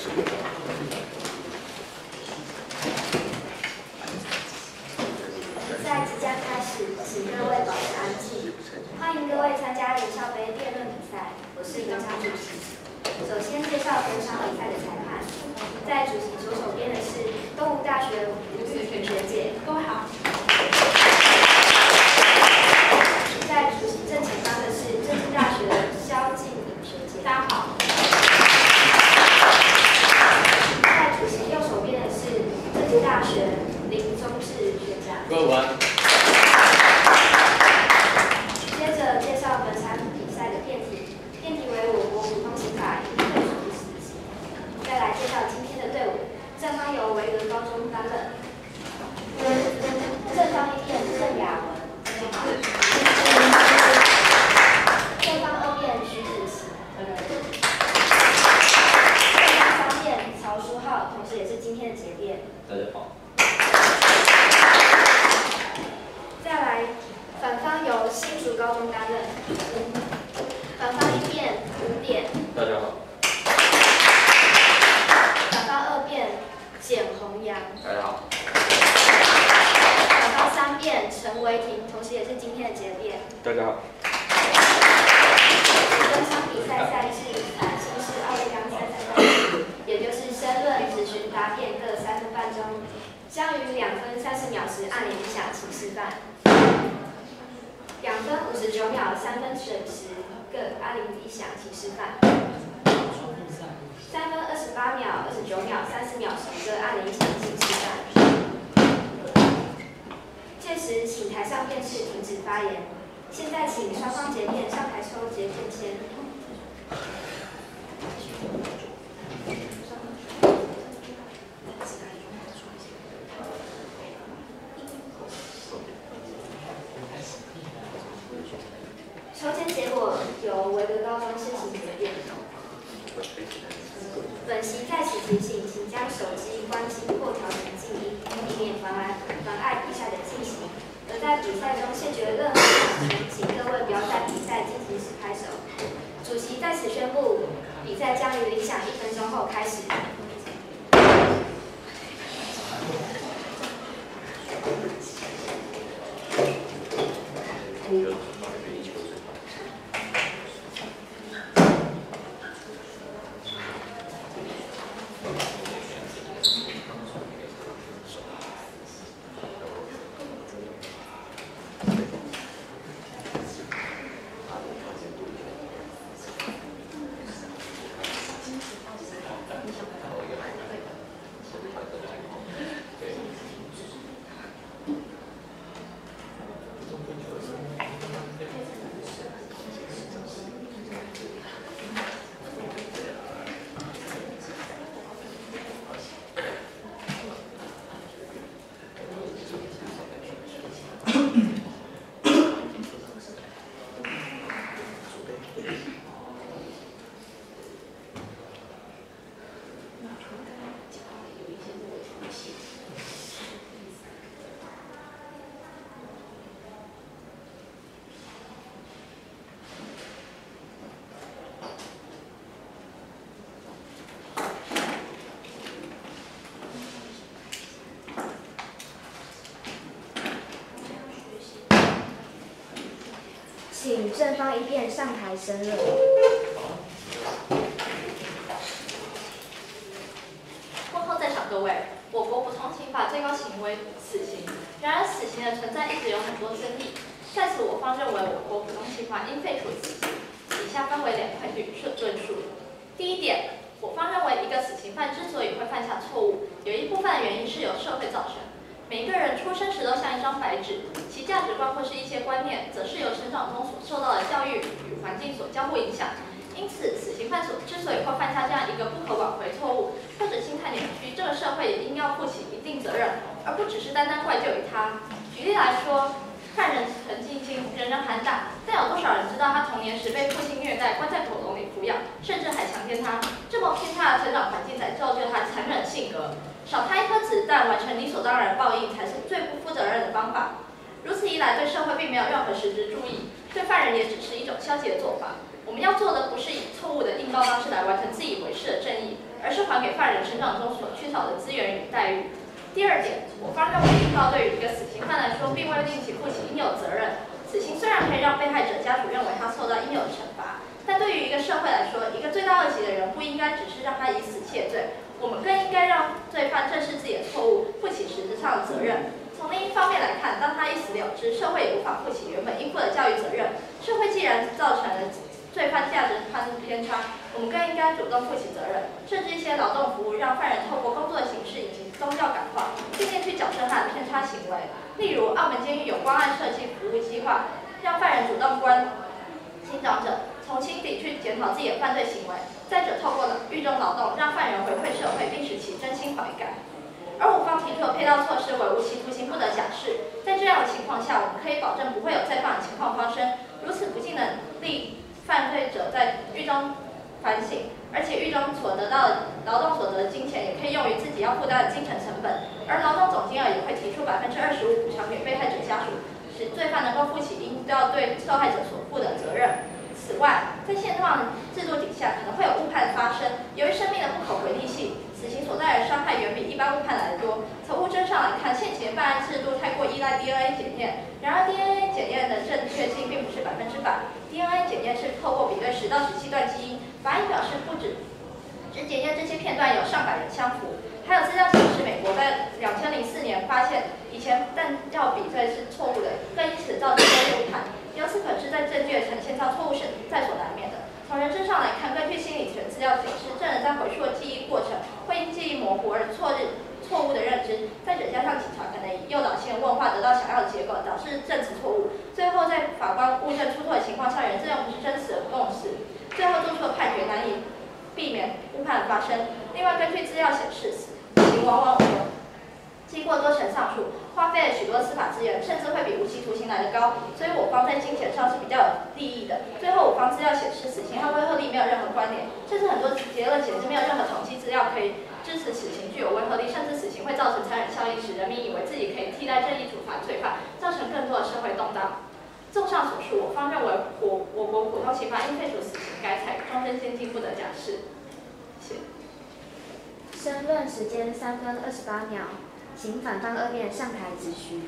赛方一辩上台申论。问候在场各位，我国普通刑法最高刑为死刑，然而死刑的存在一直有很多争议。在此，我方认为我国普通刑法应废除死刑，以下分为两块论论述。第一点，我方认为一个死刑犯之所以会犯下错误，有一部分原因是由社会造成。每个人出生时都像一张白纸，其价值观或是一些观念，则是由成长中所受到的教育与环境所交互影响。因此，死刑犯所之所以会犯下这样一个不可挽回错误，或者心态扭曲，这个社会也应要负起一定责任，而不只是单单怪罪于他。举例来说，犯人陈进清，人人喊打，但有多少人知道他童年时被父亲虐待，关在狗笼里抚养，甚至还强奸他？这么偏差的成长环境，才造就他残忍性格。少他一颗子弹，完成理所当然的报应，才是最不负责任的方法。如此一来，对社会并没有任何实质注意，对犯人也只是一种消极的做法。我们要做的不是以错误的应报方式来完成自以为是的正义，而是还给犯人成长中所缺少的资源与待遇。第二点，我方认为应告对于一个死刑犯来说，并未令其负起应有责任。死刑虽然可以让被害者家属认为他受到应有的惩罚，但对于一个社会来说，一个罪大恶极的人不应该只是让他以死谢罪，我们更应该让罪犯正视自己的错误，负起实质上的责任。从另一方面来看，当他一死了之，社会也无法负起原本应负的教育责任。社会既然造成了罪犯价值观偏差，我们更应该主动负起责任，设置一些劳动服务，让犯人透过工作的形式以及宗教感化，渐渐去矫正他的偏差行为。例如，澳门监狱有关爱设计服务计划，让犯人主动关心长者，从心底去检讨自己的犯罪行为；再者，透过了狱中劳动，让犯人回馈社会，并使其真心悔改。而我方提出的配套措施为无期徒刑不得假释，在这样的情况下，我们可以保证不会有再犯的情况发生。如此不仅能令犯罪者在狱中反省。而且狱中所得到的劳动所得的金钱，也可以用于自己要负担的精神成本，而劳动总金额也会提出百分之二十五补偿给被害者家属，使罪犯能够负起应要对受害者所负的责任。此外，在现状制度底下，可能会有误判的发生，由于生命的不可回逆性，死刑所带来的伤害远比一般误判来的多。从物证上来看，现行办案制度太过依赖 DNA 检验，然而 DNA 检验的正确性并不是百分之百，DNA 检验是透过比对十到十七段基因。法医表示，不止只检验这些片段有上百人相符，还有资料显示，美国在两千零四年发现以前弹药比对是错误的，更因此造成误判。由此可知，在证据的呈现上，错误是在所难免的。从人身上来看，根据心理学资料显示，证人在回溯记忆过程会因记忆模糊而错认错误的认知，再者加上警察可能以诱导性问话得到想要的结果，导致证词错误，最后在法官物证出错的情况下，人证又不是真实的共识。最后做出的判决难以避免误判的发生。另外，根据资料显示，死刑往往有经过多层上诉，花费了许多司法资源，甚至会比无期徒刑来得高。所以，我方在金钱上是比较有利益的。最后，我方资料显示，死刑和威慑力没有任何关联，甚至很多结论显示没有任何统计资料可以支持死刑具有威慑力，甚至死刑会造成残忍效应，使人民以为自己可以替代正义处罚罪犯，造成更多的社会动荡。综上所述，我方认为，我我国普通刑法应废除死刑，改采终身监禁，不得假释。谢。申论时间三分二十八秒，请反方二辩上台质询。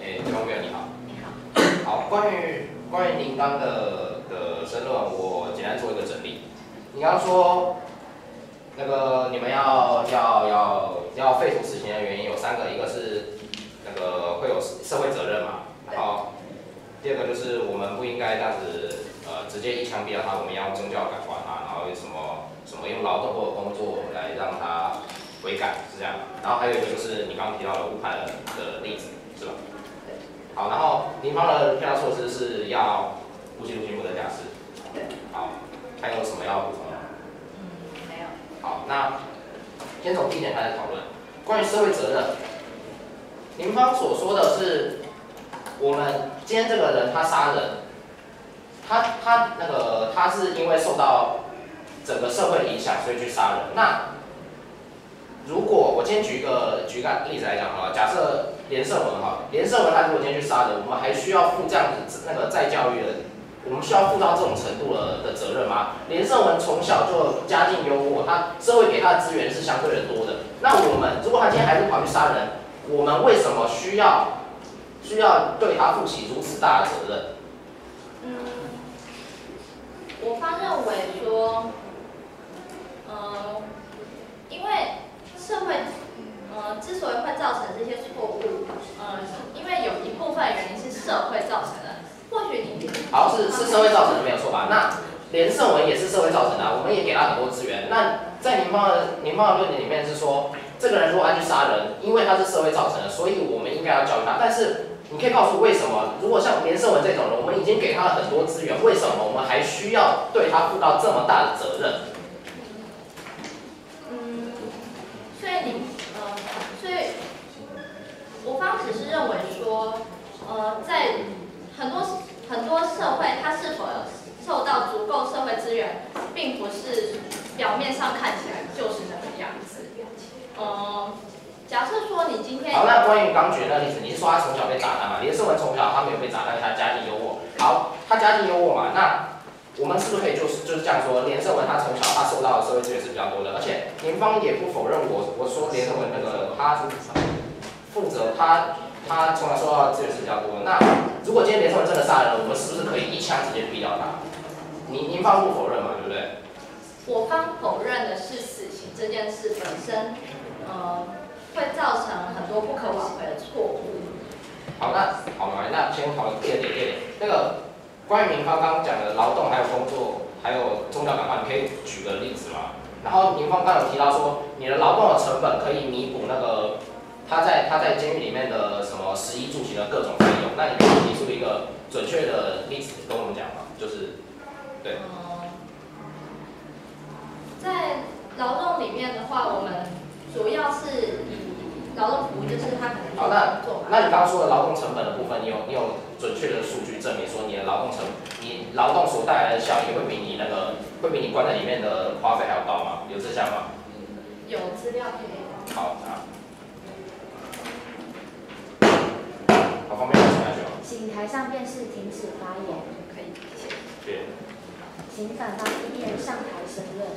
哎，张委员你好。你好。好，关于关于您刚的的。申论我简单做一个整理。你刚说，那个你们要要要要废除死刑的原因有三个，一个是那个会有社会责任嘛，然后第二个就是我们不应该这样子呃直接一枪毙了他，我们要宗教感化他，然后有什么什么用劳动或者工作来让他悔改是这样。然后还有一个就是你刚刚提到的误判的例子是吧？好，然后您方的配套措施是要无期徒刑不得假释。好，还有什么要补充的？嗯，没有。好，那先从第一点开始讨论，关于社会责任。您方所说的是，我们今天这个人他杀人，他他那个他是因为受到整个社会的影响，所以去杀人。那如果我今天举一个举个例子来讲好了，假设连胜文哈，连胜文他如果今天去杀人，我们还需要负这样子那个再教育的？我们需要负到这种程度的的责任吗？连胜文从小就家境优渥，他社会给他的资源是相对的多的。那我们如果他今天还是跑去杀人，我们为什么需要需要对他负起如此大的责任？嗯，我方认为说，嗯，因为社会，呃，之所以会造成这些错误，嗯，因为有一部分原因是社会造成的。或许你好是是社会造成的没有错吧？那连胜文也是社会造成的，我们也给他很多资源。那在您方的您方的论点里面是说，这个人如果他去杀人，因为他是社会造成的，所以我们应该要教育他。但是你可以告诉为什么？如果像连胜文这种人，我们已经给他了很多资源，为什么我们还需要对他负到这么大的责任？嗯，所以你呃，所以我方只是认为说，呃，在。很多很多社会，他是否受到足够社会资源，并不是表面上看起来就是那个样子。嗯，假设说你今天好，那关于刚举那个例子，你是说他从小被打弹嘛？连胜文从小他没有被打弹，他家境优渥。好，他家境优渥嘛，那我们是不是可以就是就是这样说？连胜文他从小他受到的社会资源是比较多的，而且林芳也不否认我我说连胜文那个他负责他他从小受到的资源是比较多的。那如果今天连胜文真的杀人了，我们是不是可以一枪直接毙掉他？您您方不否认嘛？对不对？我方否认的是死刑这件事本身，呃，会造成很多不可挽回的错误。好，那好嘛，那先讨论第二点，第二点，那个关于您刚刚讲的劳动还有工作，还有宗教感化，你可以举个例子吗？然后您方刚有提到说，你的劳动的成本可以弥补那个他在他在监狱里面的什么食衣住行的各种费用，那你可以提出一个准确的例子跟我们讲吗？就是，对。在劳动里面的话，我们主要是以劳动服务，就是他可能好，做那你刚刚说的劳动成本的部分，你有你有准确的数据证明说你的劳动成你劳动所带来的效益会比你那个会比你关在里面的花费还要高吗？有这项吗？有资料可以。好啊。好，方便我下去吗？请台上辩士停止发言，可以，谢谢。请反方意见上台申论。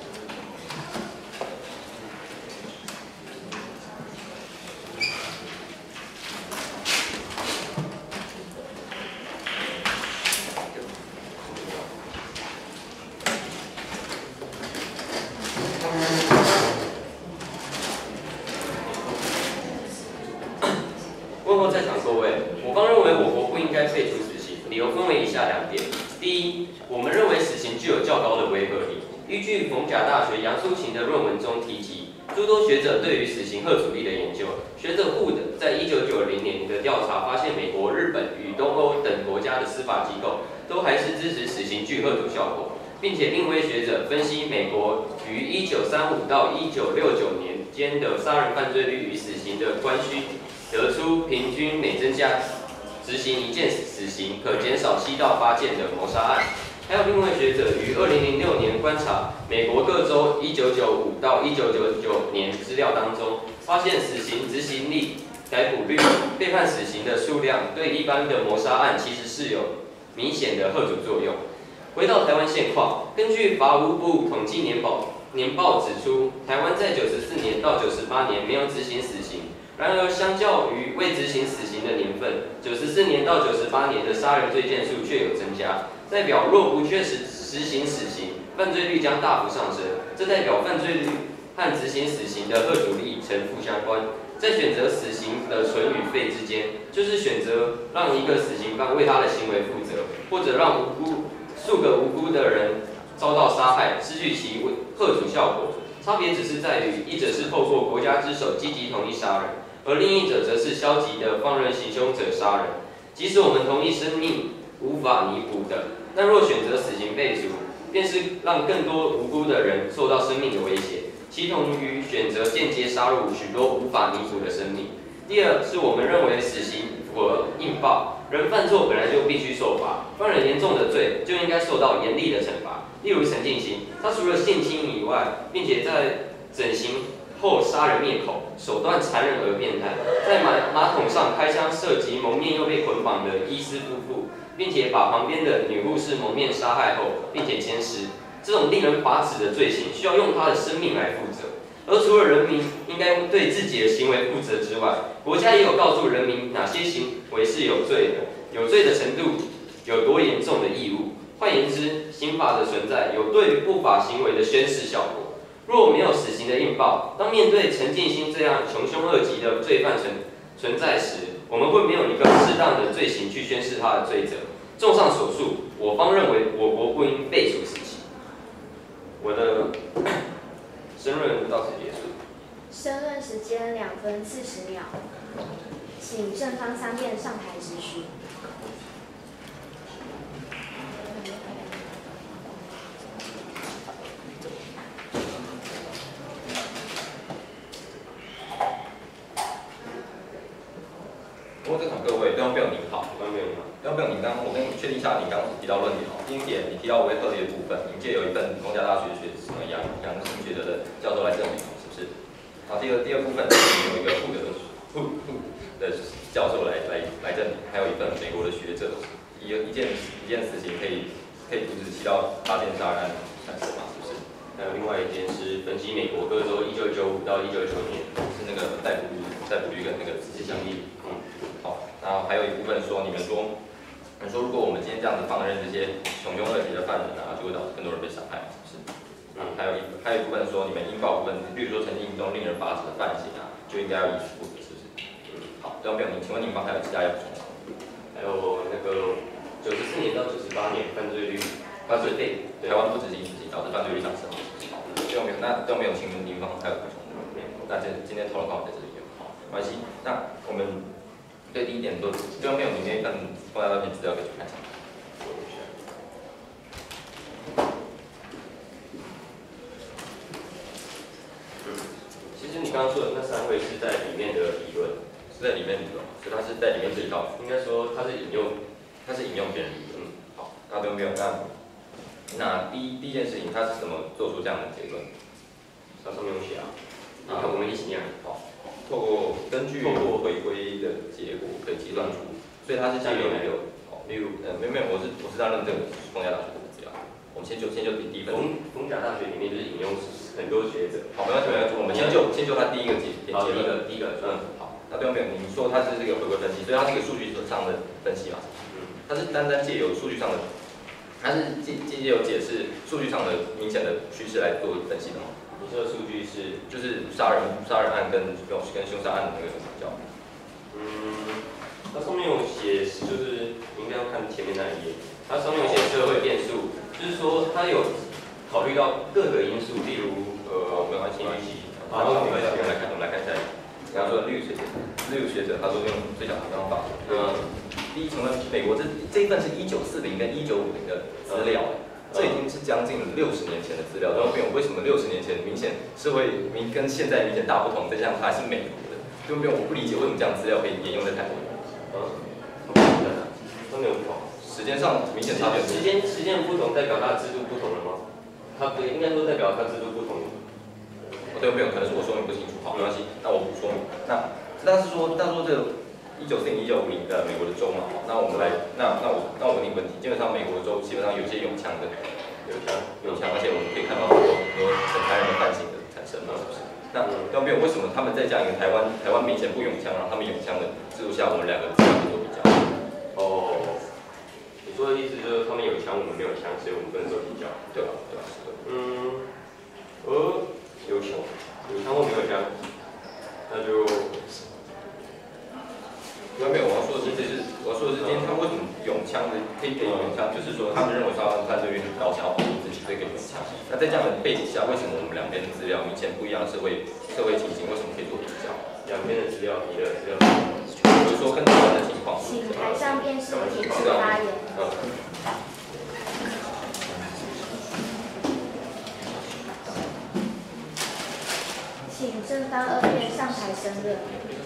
问候在场各位，我方认为我国不应该废除死刑，理由分为以下两点。第一，我们认为死刑具有较高的违和力。依据逢甲大学杨苏琴的论文中提及，诸多学者对于死刑贺阻力的研究，学者 Hood 在一九九零年的调查发现，美国、日本与东欧等国家的司法机构都还是支持死刑具贺阻效果，并且另为学者分析美国于一九三五到一九六九年间的杀人犯罪率与死刑的关系。得出平均每增加执行一件死刑，可减少七到八件的谋杀案。还有另外学者于二零零六年观察美国各州一九九五到一九九九年资料当中，发现死刑执行率、逮捕率、被判死刑的数量，对一般的谋杀案其实是有明显的贺阻作用。回到台湾现况，根据法务部统计年报年报指出，台湾在九十四年到九十八年没有执行死刑。然而，相较于未执行死刑的年份，九十四年到九十八年的杀人罪件数却有增加，代表若不确实实行死刑，犯罪率将大幅上升。这代表犯罪率和执行死刑的恶阻力呈负相关。在选择死刑的存与废之间，就是选择让一个死刑犯为他的行为负责，或者让无辜数个无辜的人遭到杀害，失去其贺阻效果。差别只是在于，一者是透过国家之手积极同意杀人。而另一者则是消极的放任行凶者杀人。即使我们同意生命无法弥补的，但若选择死刑废除，便是让更多无辜的人受到生命的威胁，其同于选择间接杀入许多无法弥补的生命。第二是我们认为死刑符合应报，人犯错本来就必须受罚，犯了严重的罪就应该受到严厉的惩罚。例如陈进兴，他除了性侵以外，并且在整形。后杀人灭口，手段残忍而变态，在马马桶上开枪射击蒙面又被捆绑的医师夫妇，并且把旁边的女护士蒙面杀害后，并且奸尸，这种令人发指的罪行，需要用他的生命来负责。而除了人民应该对自己的行为负责之外，国家也有告诉人民哪些行为是有罪的，有罪的程度有多严重的义务。换言之，刑法的存在有对不法行为的宣示效果。若没有死刑的印报，当面对陈进兴这样穷凶恶极的罪犯存存在时，我们会没有一个适当的罪行去宣示他的罪责。综上所述，我方认为我国不应废除死刑。我的 申论到此结束。申论时间两分四十秒，请正方三辩上台质询。不过在场各位，对方辩友您好，方面吗？对方辩友您刚，我跟你确定一下，你刚提经典。你提到维特利的部分，你借有一份公家大学学什么杨杨新学者的教授来证明，是不是？好，第二第二部分，有一个副的论户户的教授来来来证明，还有一份美国的学者，一一件一件事情可以可以阻止提到八件杀人案产生嘛？是不是？还有另外一件是分析美国各州一九九五到一九九年是那个逮捕率逮捕率跟那个直接相相比。比，嗯，好，然后还有一部分说，你们说，你说如果这样子放任这些穷凶恶极的犯人啊，就会导致更多人被伤害，是不是？嗯，还有一还有一部分说，你们应报部分，比如说曾经一种令人发指的犯行啊，就应该要以处不可，是不是？嗯，好，对方没有，你请问你们还有其他要补充吗？还有那个九十四年到九十八年犯罪率，犯罪率台湾不执行死刑，导致犯罪率上升。好，对方没有，那对方没有，请问您方还有补充吗？没有。那今今天讨论刚好在这里面，好，没关系。那我们对第一点都对方没有，里面一份放在那边资料可以去看一下。其实你刚刚说的那三位是在里面的理论，是在里面理论，所以他是在里面这一套，应该说它是引用，他是引用别人理论。好，那对方没有，那那第一第一件事情，他是怎么做出这样的结论？他上面有写啊，你看我们一起念，好，透过根据透过回归的结果可以计算出，所以他是下面还有好，例如呃没有没有，我是我是在认这个东亚大学我们先就先就第第一份。逢逢甲大学里面就是引用很多学者，好，没关系没关系，我们先就先就他第一个结结好，第一。个第一个，嗯，嗯，好，那对方没有，你说它是这个回归分析，所以它是一个数据上的分析嘛？嗯，它是单单借由数据上的，它是借借由解释数据上的明显的趋势来做分析的嘛？你说的数据是，就是杀人杀人案跟跟跟凶杀案的那个比较。嗯，它上面有写，就是你应该要看前面那一页，它上面有写社会变数，就是说他有考虑到各个因素，例如呃，呃没关系，没关系。然后我们来我们来看，我们来看一下。比方说绿学者，绿学者他说用最小的方法。呃，第一，请问美国这这一份是一九四零跟一九五零的资料，这已经是将近六十年前的资料。然后没有为什么六十年前明显社会明跟现在明显大不同，再加上它还是美国的，就没有我不理解为什么这样资料可以沿用在台湾。呃，不同的，都没有不同。时间上明显差别很时多。间时间不同，代表它的制度不同了吗？它不应该说代表它制度不同。哦，对，没有，可能是我说明不清楚，好，没关系，那我补说明。那那是说，那说这一九四零、一九五零的美国的州嘛，好，那我们来，那那我那我问你个问题，基本上美国州基本上有些用枪的，有枪，有枪，而且我们可以看到很多很多很残忍的犯行的产生嘛，是不是？那要没有为什么他们在这样一个台湾台湾明显不用枪，然后他们用枪的制度下，我们两个资料可以做比较？哦，你说的意思就是他们有枪，我们没有枪，所以我们不能做比较。对吧？对吧？是的。嗯，呃，有枪，有枪或没有枪，那就没有没有，我要说的是，就是我要说的是，今天他为什么用枪的可以可以拥枪，就是说他们认为杀人犯罪率很高，想要保护自枪。那在这样的背景下，为什么我们两边的资料明显不一样的社会社会情形，为什么可以做比较？两边的资料，你的资料，比如说跟台湾的情况，请台上辩士停止发言。嗯，三二月上台生日。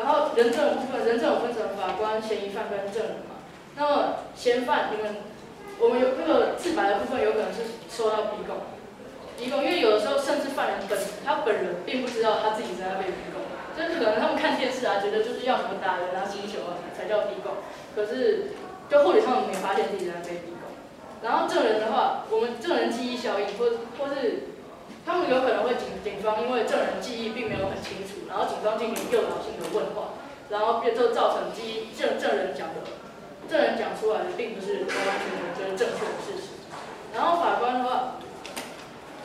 然后人证部分，人证分成法官、嫌疑犯跟证人嘛。那么嫌犯，你们我们有那个自白的部分，有可能是受到逼供，逼供，因为有的时候甚至犯人本他本人并不知道他自己在被逼供，就是可能他们看电视啊，觉得就是要什么打人啊、星球啊才叫逼供，可是就或许他们没发现自己在被逼供。然后证人的话，我们证人记忆效应，或或是他们有可能会警警方因为证人记忆并没有很清楚，然后警方进行诱导性的问话，然后变就造成记忆证证人讲的证人讲出来的并不是完完全全就是正确的事实。然后法官的话，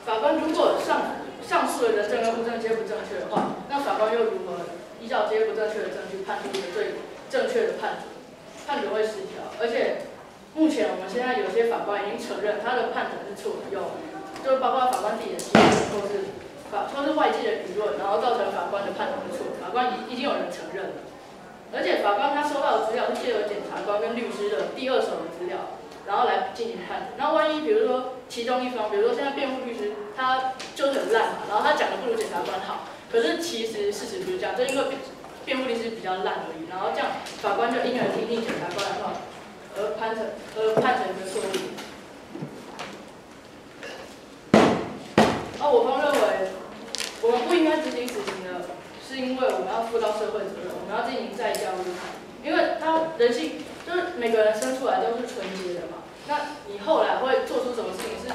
法官如果上上述的人证跟物证皆不正确的话，那法官又如何依照这些不正确的证据判出一个最正确的判决？判决会失调，而且目前我们现在有些法官已经承认他的判决是错的，有就包括法官自己的经验，或是法或是外界的舆论，然后造成法官的判断错，法官已已经有人承认了。而且法官他收到的资料是借由检察官跟律师的第二手的资料，然后来进行判决。那万一比如说其中一方，比如说现在辩护律师他就是很烂嘛，然后他讲的不如检察官好，可是其实事实不是这样，就因为辩护律师比较烂而已，然后这样法官就因而听信检察官的话，而判成而判成一个错误。而我方认为，我们不应该执行死刑的，是因为我们要负到社会责任，我们要进行再教育。因为他人性就是每个人生出来都是纯洁的嘛，那你后来会做出什么事情，是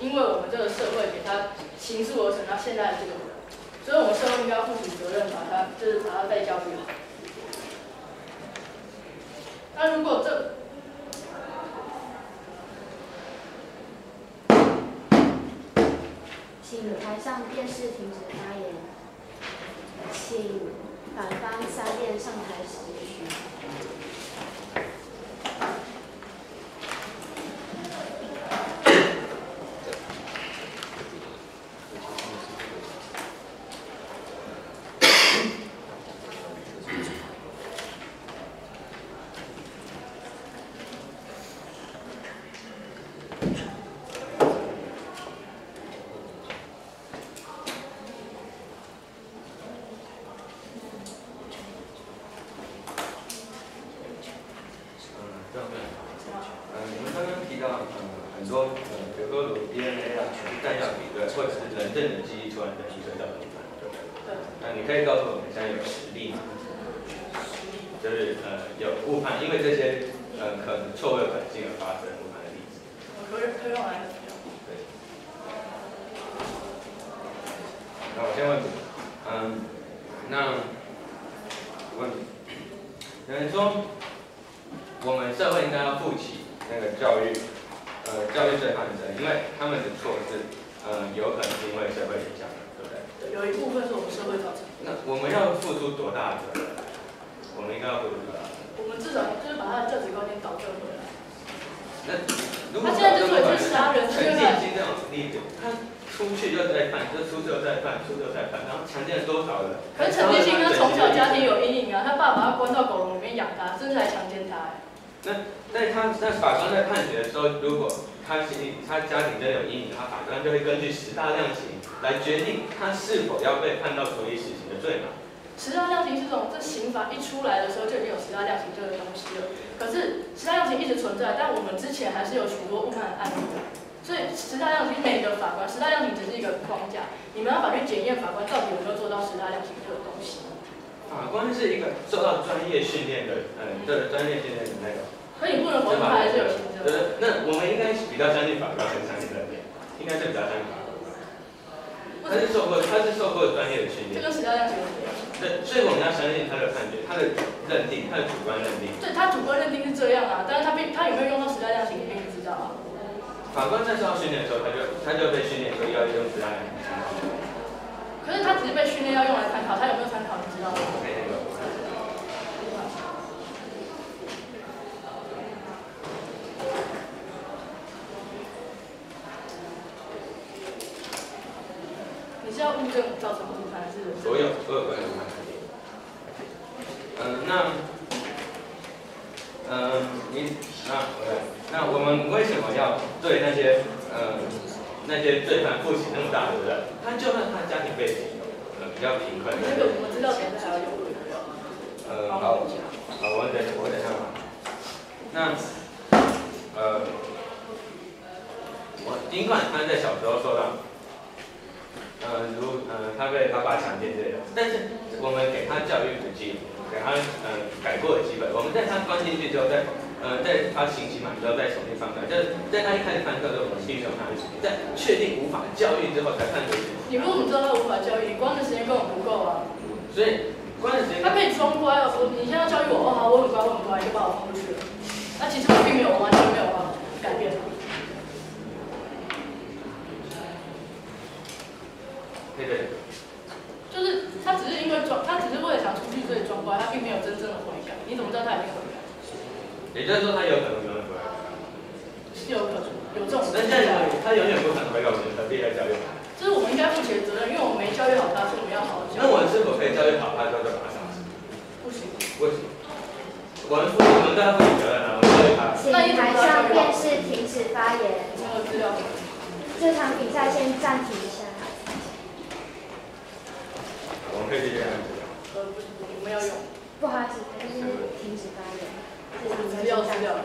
因为我们这个社会给他形塑而成他现在的这个人，所以我们社会应该要负起责任，把他就是把他再教育好。那如果这请台上电视停止发言，请反方三辩上台时许。嗯，这样对。嗯，你们刚刚提到，嗯，很多，嗯，比如说有 DNA 啊，弹药比对，或者是人证的记忆突然的提升到频繁，对不对？对那你可以告诉我们现在有实例吗？就是呃有误判，因为这些呃可能错位可能性而发生误判的例子。可以可以用来对。那我先问你，嗯，那我问你，有人说我们社会应该要负起那个教育，呃，教育罪犯的责任，因为他们的错是，呃，有可能是因为社会影响的，对不对？对，有一部分是我们社会造成的。那我们要付出多大的责任？我们应该要付出多大的责任？我们至少就是把他的价值观念导正回来。那如果他现在就做去杀人，陈是因为建新这种例子，他出去又在犯，就出去又在犯，出去又在犯，然后强奸了多少人？可是陈立新他从小家庭有阴影啊，他爸把他关到狗笼里面养他，甚至还强奸他、那那他那法官在判决的时候，如果他心他家庭真的有阴影，他法官就会根据十大量刑来决定他是否要被判到处以死刑的罪嘛？十大量刑是这种，这刑法一出来的时候就已经有十大量刑这个东西了。可是十大量刑一直存在，但我们之前还是有许多误判的案例的。所以十大量刑每个法官，十大量刑只是一个框架，你们要法去检验法官到底有没有做到十大量刑这个东西。法官是一个受到专业训练的，嗯，对，专业训练的那个。可你不能否认他还是有行政。对，那我们应该比较相信法官，很相信这点，应该是比较相信法官。他是受过，他是受过专业的训练。这跟十大量刑有什么对，所以我们要相信他的判决，他的认定，他的主观认定。对他主观认定是这样啊，但是他并他有没有用到时代量刑，你并不知道啊。法官在受到训练的时候，他就他就被训练说要用时代量刑。可是他只是被训练要用来参考，他有没有参考，你知道吗？没那个。你是要物证造成误判还是？所有所有关系。嗯，那，嗯，你啊，那我们为什么要对那些嗯那些罪犯负起那么大的责任？他就算他家庭背景呃比较贫困，这个我知道，等下还要有。呃，好，好，我等我等下。那，呃，我尽管他在小时候受到。呃，如呃，他被他爸强奸之类的，但是我们给他教育普及，给他呃改过的机会。我们在他关进去之后，再呃在他刑期满之后再重新放出来，就是在他一开始犯错的时候，我们继续让他在确定无法教育之后才判决。你为什么知道他无法教育？你关的时间根本不够啊。所以关的时间。他可以装乖哦，我你现在教育我，哦好，我很乖，我很乖，就把我放出去了。那其实我并没有完全没有办法改变。对对，就是他只是因为装，他只是为了想出去所以装乖，他并没有真正的悔改。你怎么知道他已经悔改？也就是说他有可能永远不会。是有可能有这种。但现在他永远不可能悔改，我们何必来教育他？这是我们应该负起的责任，因为我们没教育好他，所以我们要好好教。那我们是否可以教育好他之后就把他杀死？不行。为什么？我们负我们对他负起责任啊，我们教育他。请台上电视停止发言。这个资料。这场比赛先暂停一下。我们可以继续看。呃，不是，我们要用。不好意思，就是停止发言。资料资料。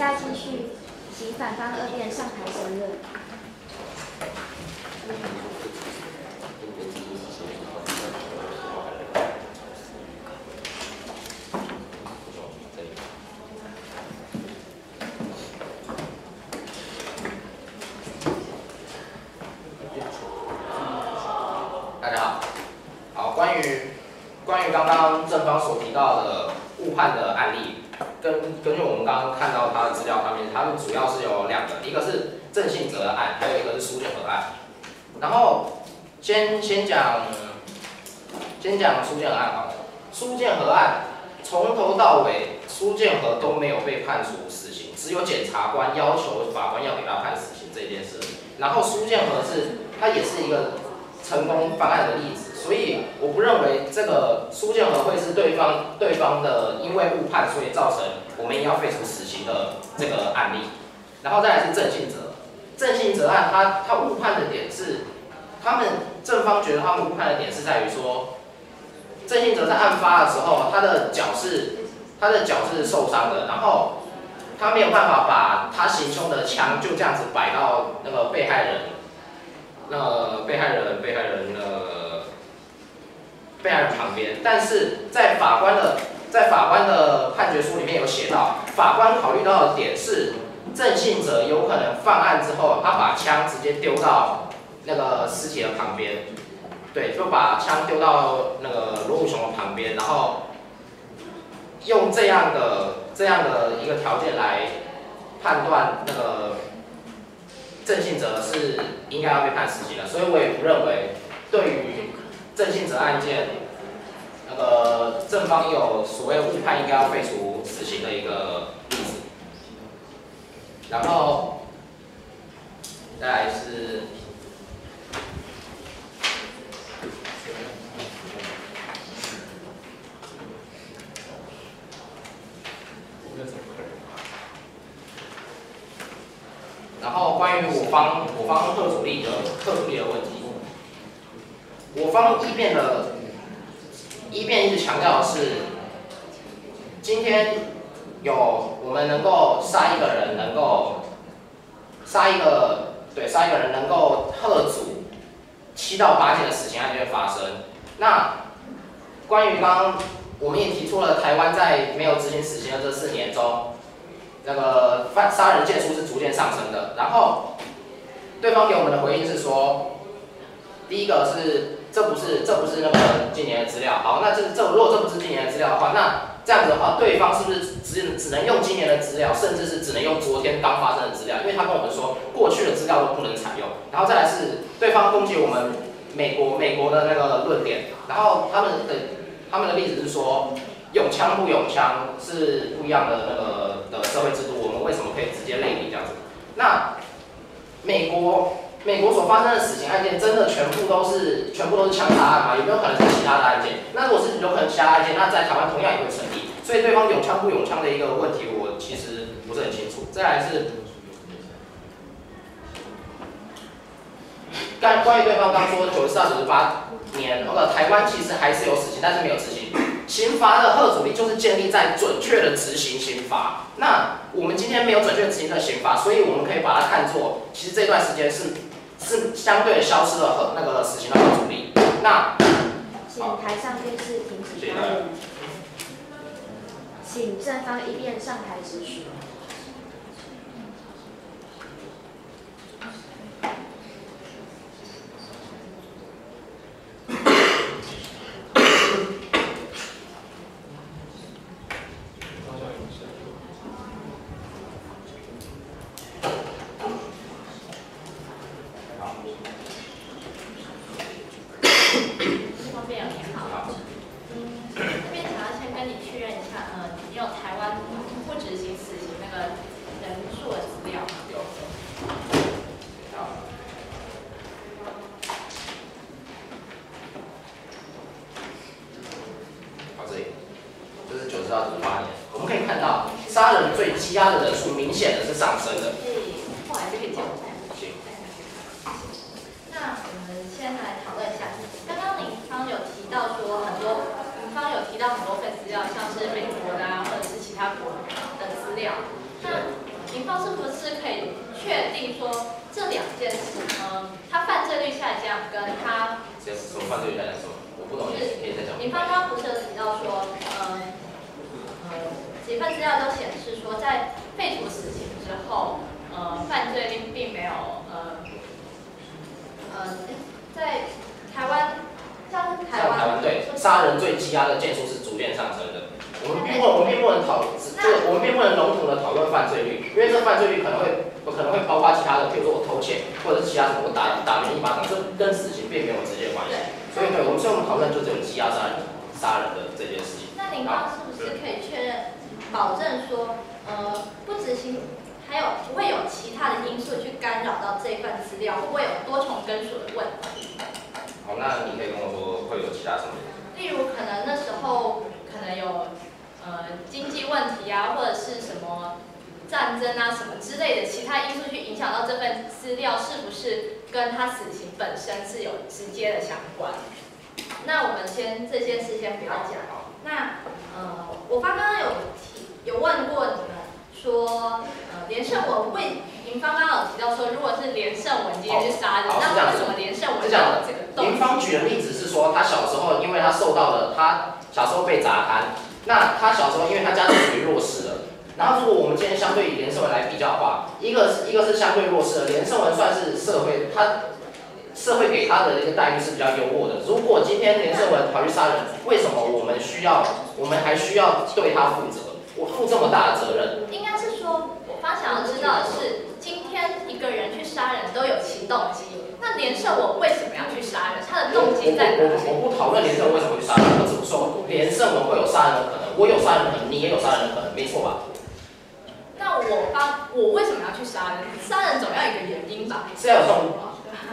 比赛继续，请反方二辩上台申论。大家好，好，关于关于刚刚正方所提到的误判的案例，根根据我们刚刚看到他的资料上面，他们主要是有两个，一个是郑信哲的案，还有一个是苏建和案。然后先先讲先讲苏建和案好了，苏建和，都没有被判处死刑，只有检察官要求法官要给他判死刑这件事。然后苏建和是，他也是一个成功翻案的例子，所以我不认为这个苏建和会是对方对方的因为误判，所以造成我们要废除死刑的这个案例。然后再来是郑信哲，郑信哲案他他误判的点是，他们正方觉得他们误判的点是在于说，郑信哲在案发的时候，他的脚是他的脚是受伤的，然后。他没有办法把他行凶的枪就这样子摆到那个被害人，那被害人被害人的被害人旁边，但是在法官的在法官的判决书里面有写到，法官考虑到的点是郑信哲有可能犯案之后，他把枪直接丢到那个尸体的旁边，对，就把枪丢到那个罗武雄的旁边，然后用这样的。这样的一个条件来判断那个郑信哲是应该要被判死刑的，所以我也不认为对于郑信哲案件，那个正方有所谓误判应该要废除死刑的一个例子。然后再来是。然后关于我方我方特阻力的特阻力的问题，我方一辩的一辩一直强调的是，今天有我们能够杀一个人，能够杀一个对杀一个人能够特阻七到八件的死刑案件发生。那关于刚我们也提出了，台湾在没有执行死刑的这四年中。那个犯杀人件数是逐渐上升的，然后对方给我们的回应是说，第一个是这不是这不是那个今年的资料，好，那这这如果这不是今年的资料的话，那这样子的话，对方是不是只只能用今年的资料，甚至是只能用昨天刚发生的资料？因为他跟我们说过去的资料都不能采用，然后再来是对方攻击我们美国美国的那个论点，然后他们的他们的例子是说。有枪不有枪是不一样的那个的社会制度，我们为什么可以直接类比这样子？那美国美国所发生的死刑案件，真的全部都是全部都是枪杀案吗？有没有可能是其他的案件？那如果是有可能其他案件，那在台湾同样也会成立。所以对方有枪不有枪的一个问题，我其实不是很清楚。再来是，刚关于对方刚说九十四到九十八年，那个台湾其实还是有死刑，但是没有执行。刑罚的贺阻力就是建立在准确的执行刑罚。那我们今天没有准确执行的刑罚，所以我们可以把它看作，其实这段时间是是相对消失了和那个死刑的贺阻力。那请台上电视停止发言，请正方一辩上台指询。能那时候可能有呃经济问题啊，或者是什么战争啊什么之类的其他因素去影响到这份资料是不是跟他死刑本身是有直接的相关？那我们先这件事先不要讲。那呃，我方刚刚有提有问过你们说，呃，连胜文为您方刚刚有提到说，如果是连胜文今天去杀人，那为什么连胜文是这样要有这个动林机？芳举的例子是说，他小时候因为他受到了他小时候被砸瘫，那他小时候因为他家庭属于弱势的，然后如果我们今天相对以连胜文来比较的话，一个是一个是相对弱势的，连胜文算是社会他社会给他的一个待遇是比较优渥的。如果今天连胜文跑去杀人，为什么我们需要我们还需要对他负责？我负这么大的责任，应该是说，我方想要知道的是，今天一个人去杀人都有其动机，那连胜我为什么要去杀人？他的动机在哪里？我我我不讨论连胜文为什么去杀人，我只是说连胜文会有杀人的可能，我有杀人的可能，你也有杀人的可能，没错吧？那我方我为什么要去杀人？杀人总要有一个原因吧？是要有动，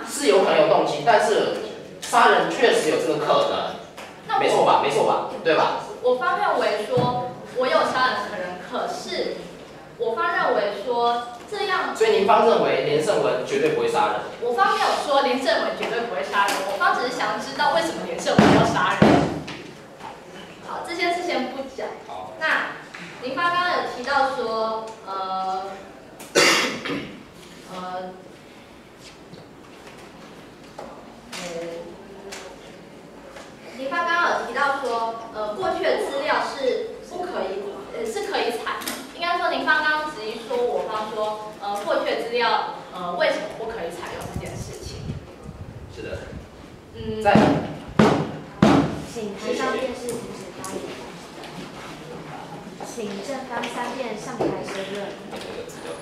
是有可能有动机，但是杀人确实有这个可能，那我没错吧？没错吧？对吧？我方认为说，我有杀人的可能，可是我方认为说这样，所以您方认为连胜文绝对不会杀人，我方没有说连胜文绝对不会杀人，我方只是想要知道为什么连胜文要杀人。好，这些事先不讲。好，那您方刚刚有提到说，呃，呃，呃，林发刚刚有提到说，呃，过去的资料是不可以，呃，是可以采。应该说，您方刚刚质疑说，我方说，呃，过去的资料，呃，为什么不可以采用这件事情？是的，嗯，在请台上电视停止发言。请正方三辩上台申论。这个资料。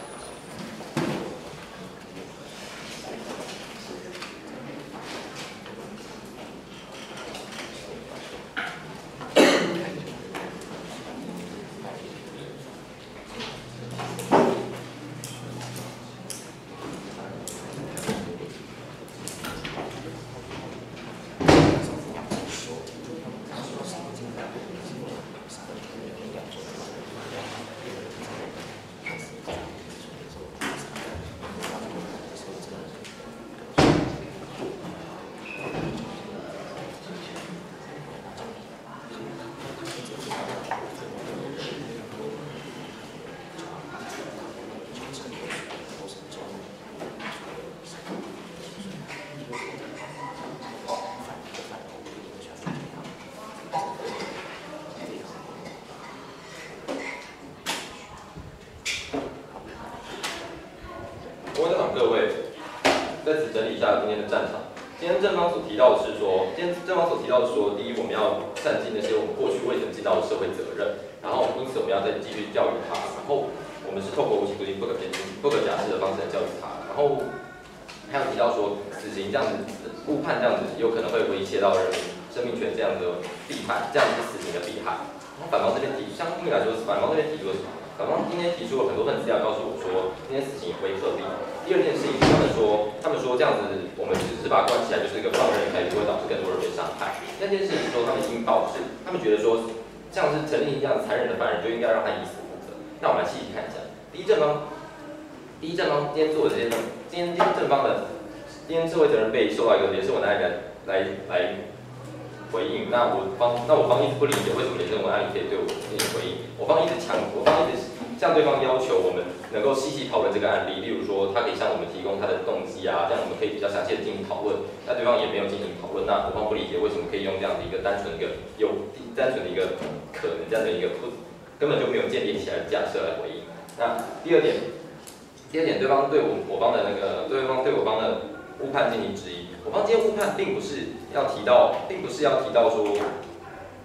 我在场各位，在此整理一下今天的战场。今天正方所提到的是说，今天正方所提到的说，第一，我们要善尽那些我们过去未曾尽到的社会责任，然后因此我们要再继续教育他，然后我们是透过无期徒刑不可减轻、不可假释的方式来教育他，然后还有提到说，死刑这样子误判这样子有可能会威胁到人民生命权这样的弊害，这样子是死刑的弊害。然后反方这边提，相对来说，反方那边提出了什么？反方今天提出了很多份资料，告诉我说，今天死刑有威慑力。第二件事情，他们说，他们说这样子，我们只是把关起来，就是一个放任，它也不会导致更多人被伤害。第三件事情说，他们已经保释，他们觉得说，这样是陈立这样残忍的犯人，就应该让他以死负责。那我们来细细看一下，第一正方，第一正方今天做的这些，今天今天正方的，今天社会责任被受到一个连胜文的案例来来回应。那我方那我方一直不理解为什么连胜文案例可以对我进行回应，我方一直强，我方一直向对方要求我们能够细细讨论这个案例，例如说他可以向我们提供他的动机啊，这样我们可以比较详细的进行讨论。那对方也没有进行讨论，那我方不理解为什么可以用这样的一个单纯的一个有单纯的一个可能这样的一个不根本就没有建立起来的假设来回应。那第二点，第二点，对方对我我方的那个对方对我方的误判进行质疑。我方今天误判并不是要提到，并不是要提到说。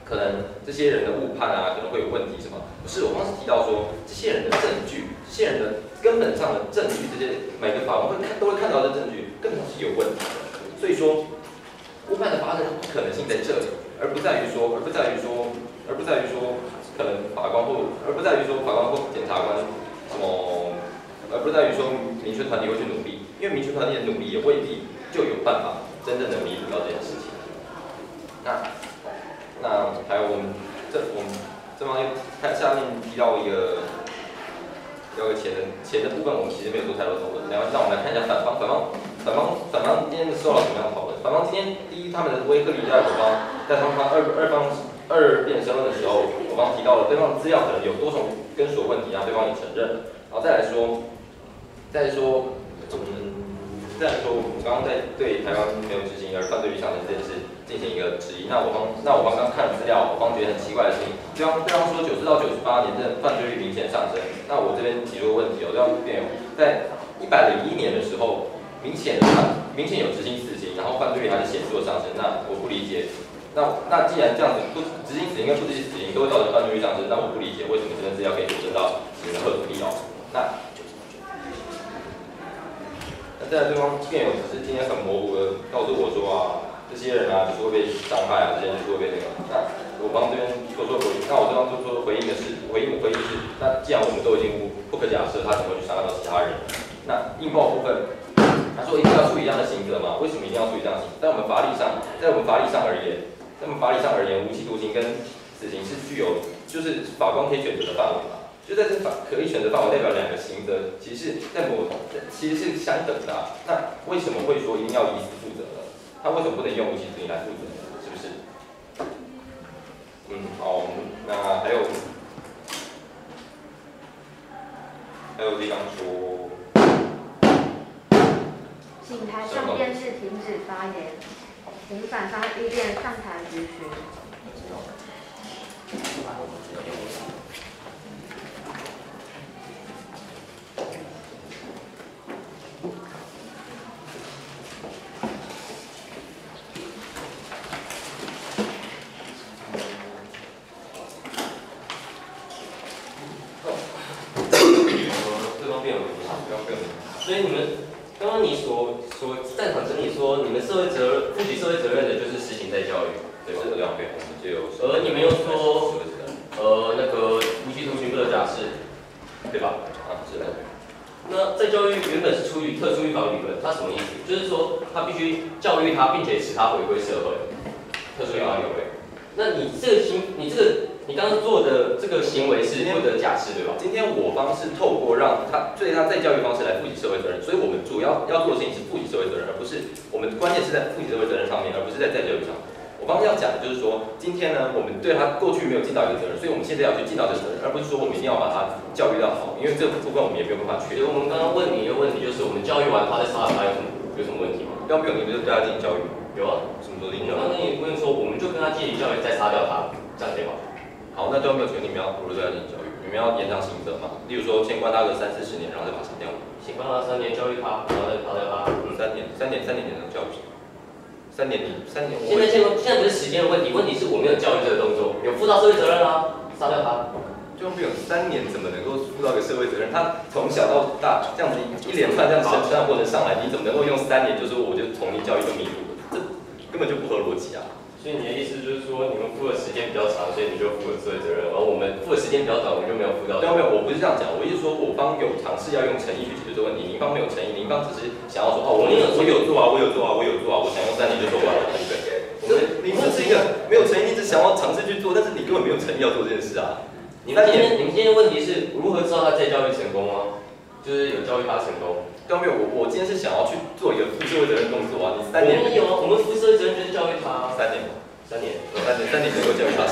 可能这些人的误判啊，可能会有问题什么？不是，我方是提到说，这些人的证据，这些人的根本上的证据，这些每个法官会看都会看到的证据，根本是有问题的。所以说，误判的发生可能性在这里，而不在于说，而不在于说，而不在于说，可能法官或，而不在于说法官或检察官什么，而不在于说民权团体会去努力，因为民权团体的努力也未必就有办法真正的弥补到这件事情。那那还有我们这我们这方面，它下面提到一个。要个钱的钱的部分，我们其实没有做太多讨论。然后让我们来看一下反方，反方，反方，反方今天受到什么样的讨论？反方今天第一，他们的威克利在我方，在他们方二二方二辩申论的时候，我方提到了对方的资料可能有多重根索问题，啊对方也承认。然后再来说，再说，嗯，再来说，我们刚刚在对台湾没有执行而犯罪率上升这件事。进行一个质疑。那我方，那我刚刚看了资料，我方觉得很奇怪的事情，对方对方说九四到九十八年的犯罪率明显上升。那我这边提出个问题，哦，对方辩友在一百零一年的时候，明显的明显有执行死刑，然后犯罪率还是显著的上升。那我不理解。那那既然这样子不执行死刑跟不执行死刑都会造成犯罪率上升，那我不理解为什么这份资料可以佐证到你的赫阻力哦？那那再来对方辩友只是今天很模糊的告诉我说啊。这些人啊，就是会被伤害啊，这些人就是会被那个。那我方这边做出回应，那我对方做出回应的是，回应回应是，那既然我们都已经不可假设他怎么去伤害到其他人，那应报部分，他说一定要处理这样的刑责嘛？为什么一定要处理这样的刑？在我们法律上，在我们法律上而言，在我们法律上而言，无期徒刑跟死刑是具有，就是法官可以选择的范围嘛？就在这法可以选择范围，代表两个刑责其实是在某，其实是相等的。那为什么会说一定要以死负责呢？他为什么不能用无期徒刑来负责？是不是？嗯，好，那还有还有地方说，请台上电视停止发言，请反方意见上台咨询。所以你们刚刚你所所在场整理说，你们社会责任负起社会责任的就是实行在教育，对吧？这样对，我们就有。而你们又说，呃，那个无期徒刑不得假释，对吧？啊，是的。那在教育原本是出于特殊预防理论，它什么意思？就是说他必须教育他，并且使他回归社会。特殊预防理论。那你这个行，你这个。你刚刚做的这个行为是不得假释，对吧？今天我方是透过让他对他再教育方式来负起社会责任，所以我们主要要做的事情是负起社会责任，而不是我们关键是在负起社会责任上面，而不是在再教育上。我刚刚要讲的就是说，今天呢，我们对他过去没有尽到一个责任，所以我们现在要去尽到这个责任，而不是说我们一定要把他教育到好，因为这部分我们也没有办法确定。我们刚刚问你一个问题，就是我们教育完他再杀他有什么有什么问题吗？要不有你们就对他进行教育？有啊，什么时候进行教育？刚刚你问说，我们就跟他进行教育，再杀掉他，这样对吗？好，那最后没有权，你们要投入对他进行教育，你们要延长刑责嘛？例如说，先关他个三四十年，然后再把他删掉。先关他三年，教育他，然后再杀掉他。嗯，三年，三年，三年年的教育。三年你三年。现在现在现在不是时间的问题，问题是我没有教育这个动作，有负到社会责任啊，杀掉他。就没有三年怎么能够负到一个社会责任？他从小到大这样子一连串这样成长过程上来，你怎么能够用三年就说我就从你教育就弥补？这根本就不合逻辑啊！所以你的意思就是说，你们付的时间比较长，所以你就负了社会责任，而我们付的时间比较短，我们就没有负到。没有没有，我不是这样讲，我意思说，我方有尝试要用诚意去解决这个问题，您方没有诚意，您方只是想要说，哦，我有我有做啊，我有做啊，我有做啊，我想用三年就做完了，对不对？这你这是一个没有诚意，你只想要尝试去做，但是你根本没有诚意要做这件事啊。你们今天你们今天的问题是如何知道他在教育成功吗？就是有教育他成功。都没有，我我今天是想要去做一个负社会责任动作啊。你三年。我们有啊，我们负社会责任就是教育他。三年。三年，三年，三年能够教育他。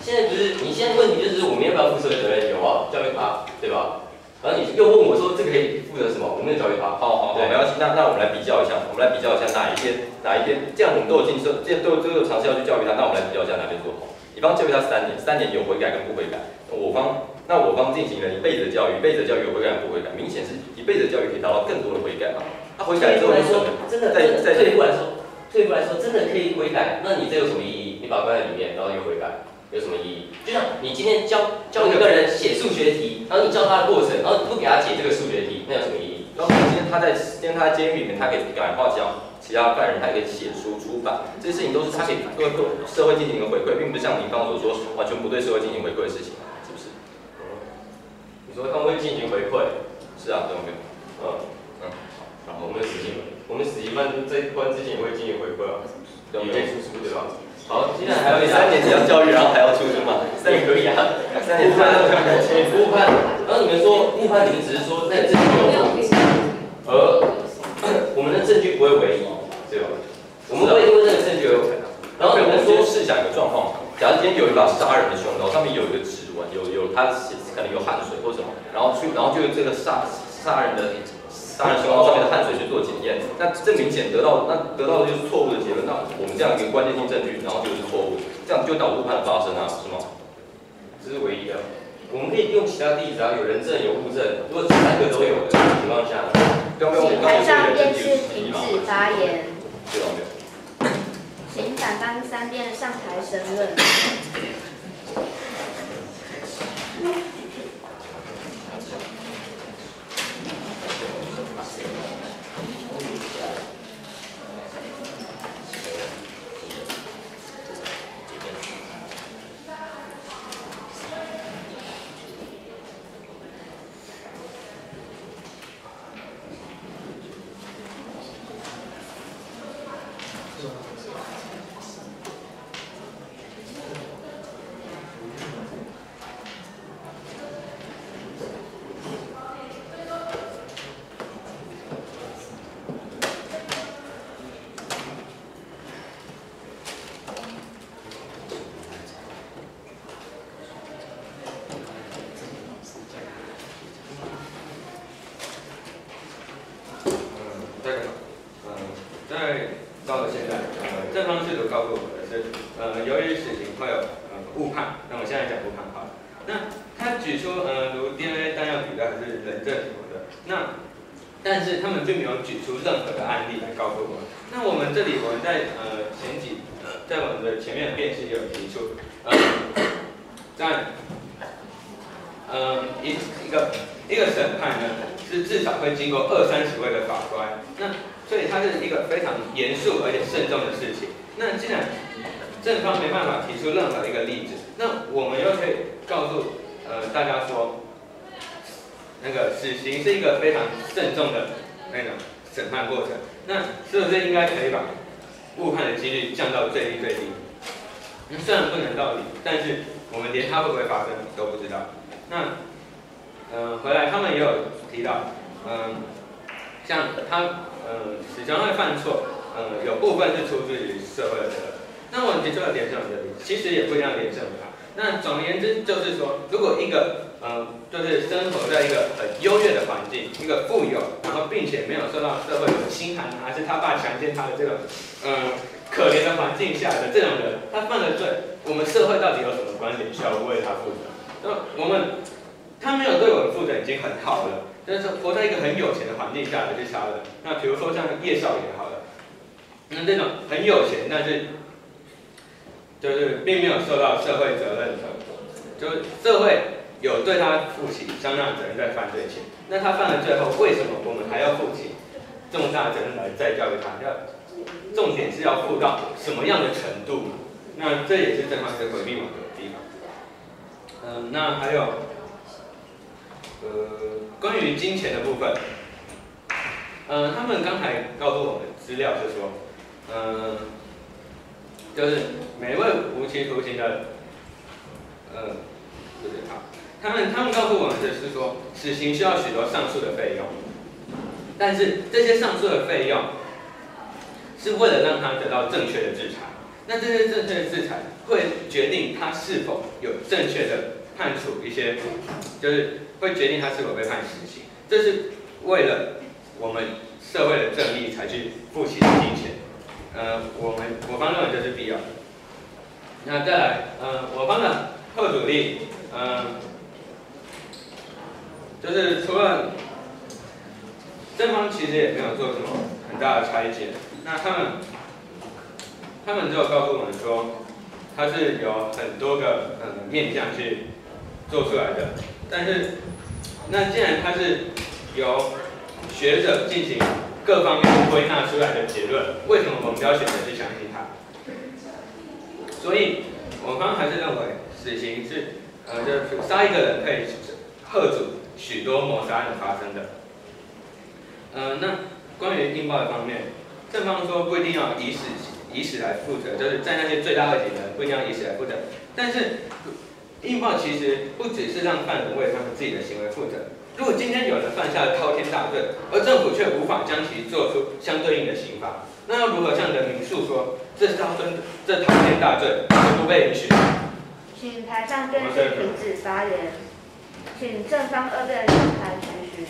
现在不是，你现在问题就是我们要不要负社会责任？有啊，教育他，对吧？然后你又问我说这个可以负责什么？我们有教育他。好好好，没关系。那那我们来比较一下，我们来比较一下哪一边哪一边，这样我们都有进社，这都都有尝试要去教育他。那我们来比较一下哪边做好。你帮教育他三年，三年有悔改跟不悔改。我方那我方进行了一辈子的教育，一辈子的教育有悔改不悔改，明显是一辈子的教育可以达到更多的悔改嘛？他悔改之后，真的在在退一步来说。退一步来说，真的可以悔改，那你这有什么意义？你把它关在里面，然后又悔改，有什么意义？就像你今天教教一个人写数学题，然后你教他的过程，然后你不给他解这个数学题，那有什么意义？然后今天他在今天他在监狱里面，他可以改画教其他犯人，他可以写书出版，这些事情都是他可以对社会进行一个回馈，并不是像你刚刚所说完全不对社会进行回馈的事情，你说他们会进行回馈，是啊，对不对？嗯嗯，然后我们死刑，我们死刑犯在关之前也会进行回馈啊，对对吧？好，接下来还有三年级要教育，然后还要出书嘛？三年可以啊，三年半要误判，然后你们说误判，你们只是说那证据有错，而我们的证据不会唯一，对吧？我们会因为这个证据有可能，然后你们说试想一个状况，假如今天有一把杀人的凶刀，上面有一个指纹，有有他可能有汗水或什么，然后去然后就这个杀杀人的。杀人凶刀上面的汗水去做检验，那这明显得到那得到的就是错误的结论。那我们这样一个关键性证据，然后就是错误，这样就导误判的发生啊，是吗？这是唯一的。我们可以用其他例子啊，有人证有物证，如果三个都有的情况下，不用不用，台上电视停止发言。对吧？请反方三辩上台申论。是否被判死刑，这是为了我们社会的正义才去付钱。金钱呃，我们我方认为这是必要的。那再来，呃，我方的后主力，呃，就是除了正方，其实也没有做什么很大的拆解。那他们他们只有告诉我们说，他是有很多个呃面相去做出来的，但是。那既然它是由学者进行各方面归纳出来的结论，为什么我们要选择去相信它？所以我方还是认为死刑是，呃，就是杀一个人可以遏阻许多谋杀的发生的。呃，那关于应报的方面，正方说不一定要以死以死来负责，就是在那些罪大恶极的人，不一定要以死来负责，但是。印报其实不只是让犯人为他们自己的行为负责。如果今天有人犯下了滔天大罪，而政府却无法将其做出相对应的刑罚，那要如何向人民诉说这滔天这滔天大罪不被允许？请台上电视停止发言，请正方二辩上台质询。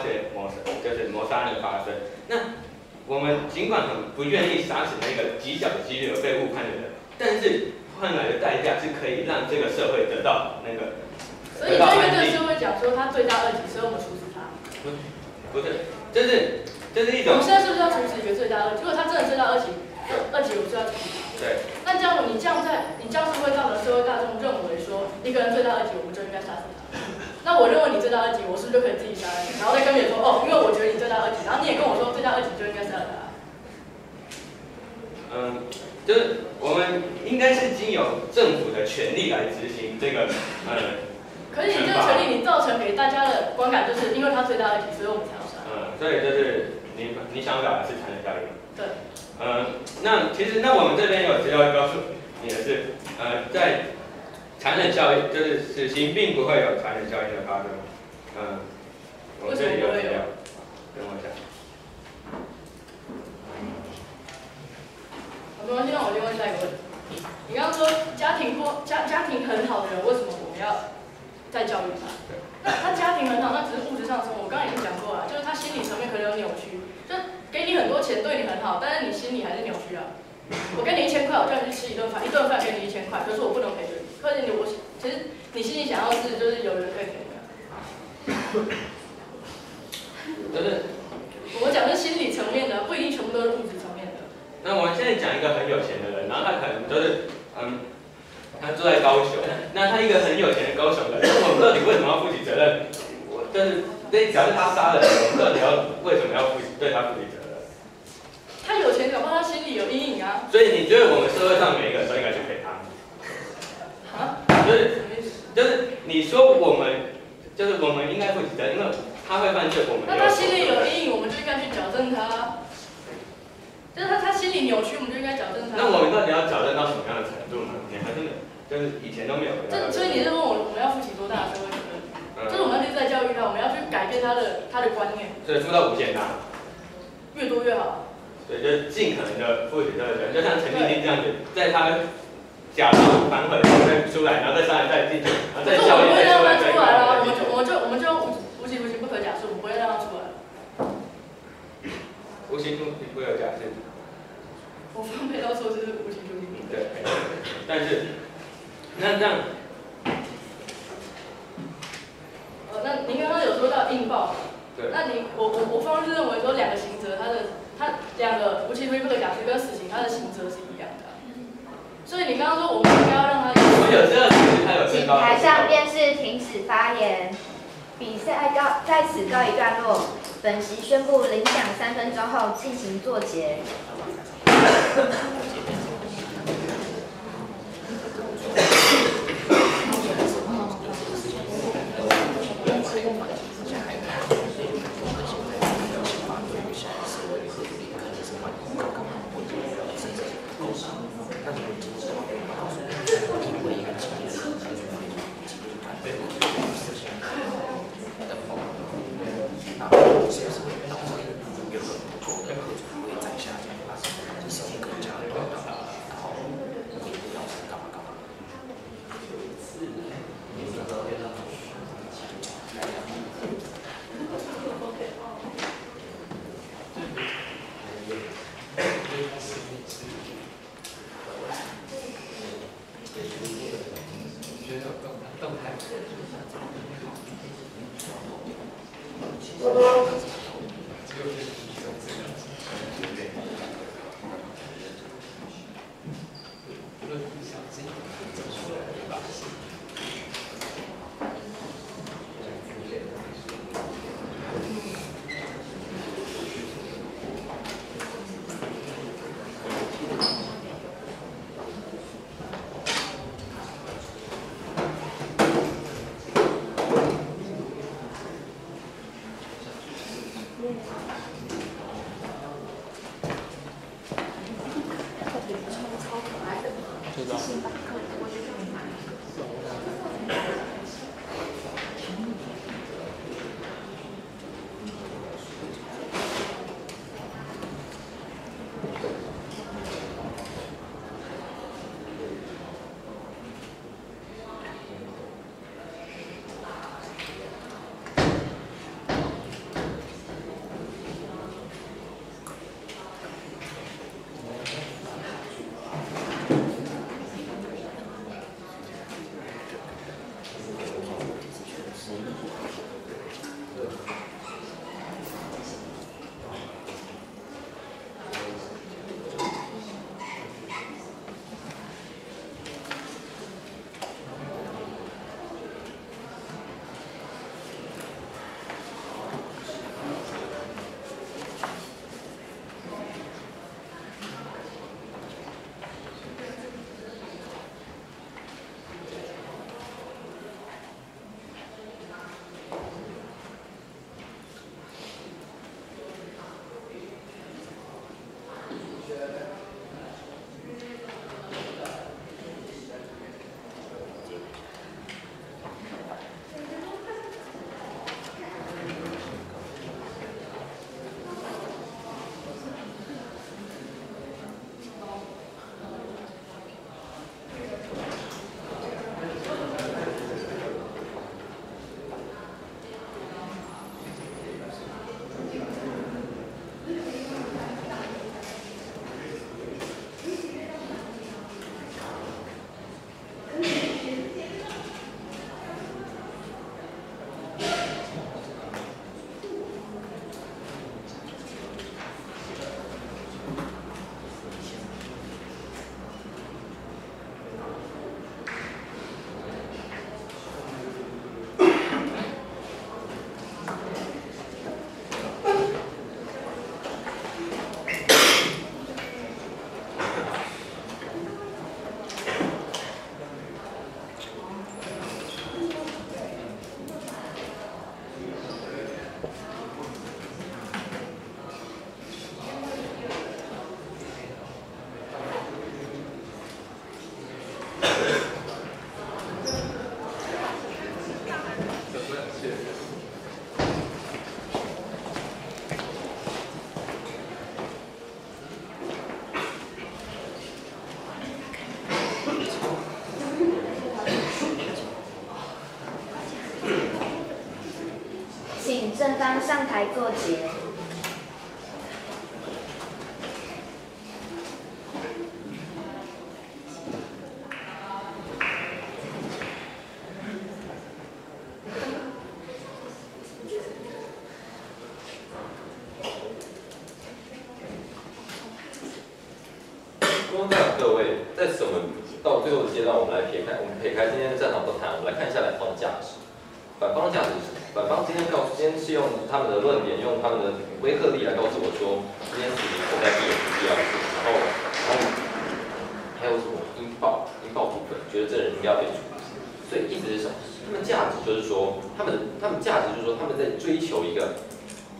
七八件谋杀，就是谋杀案的发生。那我们尽管很不愿意杀死那个极小的几率而被误判的人，但是换来的代价是可以让这个社会得到那个。所以你这个这个社会讲说他罪大恶极，所以我们处死他。不是，就是就是一种。我们现在是不是要处死一个罪大恶极？如果他真的罪大恶极，恶极我们就要处死他。对。那这样你这样在你这样是会造成社会大众认为说一个人罪大恶极，我们就应该杀死他。那我认为你最大二级，我是不是就可以自己杀了你？然后再跟别人说哦，因为我觉得你最大二级，然后你也跟我说最大二级就应该杀了他。嗯，就是我们应该是经由政府的权利来执行这个，嗯。可是你这个权利，你造成给大家的观感，就是因为它最大恶极，所以我们才要删。嗯，所以就是你你想表达是残忍教育。对。嗯，那其实那我们这边有资料告诉你的是，呃，在残忍教育，就是死刑并不会有残忍教育的发生。嗯，我这里有资料，等我一下。没关系，那我就问下一个问题。你刚刚说家庭不家家庭很好的人，为什么我们要再教育他？那他家庭很好，那只是物质上的生活。我刚刚已经讲过了，就是他心理层面可能有扭曲，就给你很多钱，对你很好，但是你心里还是扭曲啊。我给你一千块，我叫你去吃一顿饭，一顿饭给你一千块，可是我不能陪着你。可是你我其实你心里想要是就是有人可以陪你。就是我讲是心理层面的，不一定全部都是物质层面的。那我们现在讲一个很有钱的人，然后他可能就是嗯，他住在高雄，那他一个很有钱的高雄人，那我们到底为什么要负起责任？我就是那假如他杀了人，我们到底要为什么要负对他负起责任？他有钱，搞不好他心里有阴影啊。所以你觉得我们社会上每一个人都应该去陪他？啊？就是就是你说我们就是我们应该负起责任，因为他会犯罪，我们那他心里有阴影，我们就应该去矫正他。就是他他心里扭曲，我们就应该矫正他。那我们到底要矫正到什么样的程度呢？你还真的就是以前都没有。这所以你是问我我们要负起多大的社会责任？就是我们要一直在教育他，我们要去改变他的他的观念。所以负到无限大。越多越好。对，就是尽可能的负起责任，就像陈丽丽这样子，在他假装反悔再出来，然后再上来再进去，然后再教育再出来。出来了，我们就我们就我们就无无期徒刑不可假释，我们不会让他出来。无期徒刑不要假释。我分配到说这是无期徒刑。对，但是那这样，我我我方是认为说两个刑责，它的它两个无期徒刑不可假释跟死刑，它的刑责是。所以你刚刚说我们应该要让他，我有这个，他有请。台上电视停止发言，比赛告在此告一段落。本席宣布领奖三分钟后进行作结。刚上台做节。在什么到最后的阶段，我们来撇开，我们撇开今天的战场不谈，我们来看一下两方的价值。反方的价值是什么？反方今天告诉，今天是用他们的论点，用他们的威慑力来告诉我说，今天死刑存在必有不必要。然后，然后还有什么应报应报部分，觉得这人应该要被处死。所以意思是什么？他们价值就是说，他们他们价值就是说，他们在追求一个，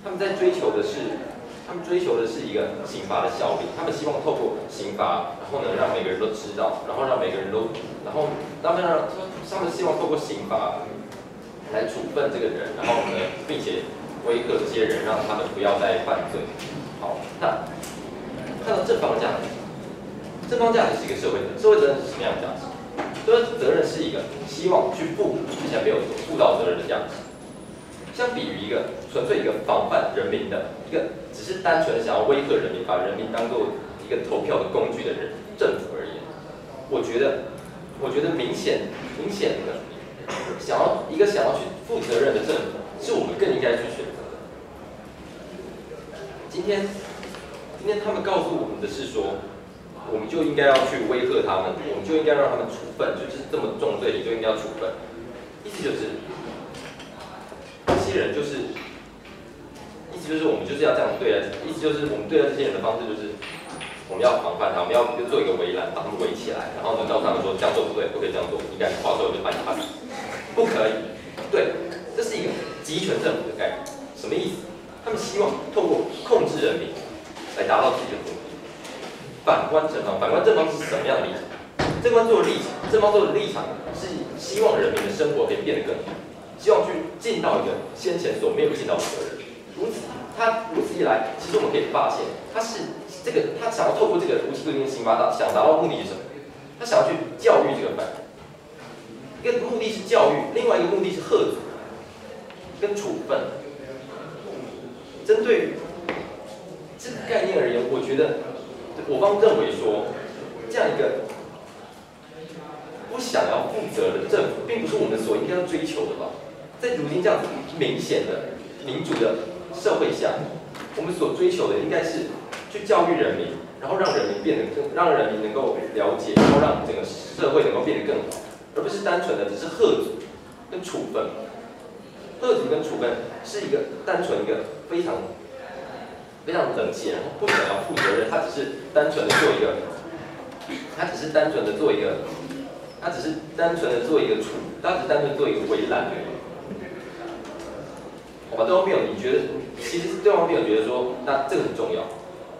他们在追求的是，他们追求的是一个刑罚的效力。他们希望透过刑罚，然后呢让每个人都知道，然后让每个人都，然后他们让他们希望透过刑罚。来处分这个人，然后呢，并且威吓这些人，让他们不要再犯罪。好，那看到正方价值，正方价值是一个社会责任，社会责任是什么样的价值？社会责任是一个希望去负之前没有负到责任的价值。相比于一个纯粹一个防范人民的一个，只是单纯想要威吓人民，把人民当做一个投票的工具的人，政府而言，我觉得，我觉得明显明显的。想要一个想要去负责任的政府，是我们更应该去选。今天，今天他们告诉我们的是说，我们就应该要去威吓他们，我们就应该让他们处分，就是这么重罪，你就应该要处分。意思就是，这些人就是，意思就是我们就是要这样对待，意思就是我们对待这些人的方式就是。我们要防范他，我们要做一个围栏，把他们围起来，然后呢，告诉他们说这样做不对，不可以这样做，你敢跨错我就把你打死，不可以。对，这是一个集权政府的概念，什么意思？他们希望透过控制人民来达到自己的目的。反观正方，反观正方是什么样的立场？正方做的立场，正方做的立场是希望人民的生活可以变得更好，希望去尽到一个先前所没有尽到的责任。如此，他如此一来，其实我们可以发现，他是。这个他想要透过这个无期徒刑刑罚达想达到目的是什么？他想要去教育这个犯人，一个目的是教育，另外一个目的是贺阻跟处分。针对这个概念而言，我觉得我方认为说，这样一个不想要负责的政府，并不是我们所应该要追求的吧？在如今这样子明显的民主的社会下，我们所追求的应该是。去教育人民，然后让人民变得更，让人民能够了解，然后让整个社会能够变得更好，而不是单纯的只是喝阻跟处分。喝阻跟处分是一个单纯一个非常非常冷血，然后不想要负责任，他只是单纯的做一个，他只是单纯的做一个，他只是单纯的做一个处，他只是单纯做一个围栏而已。好吧，对方辩友，你觉得其实是对方辩友觉得说，那这个很重要。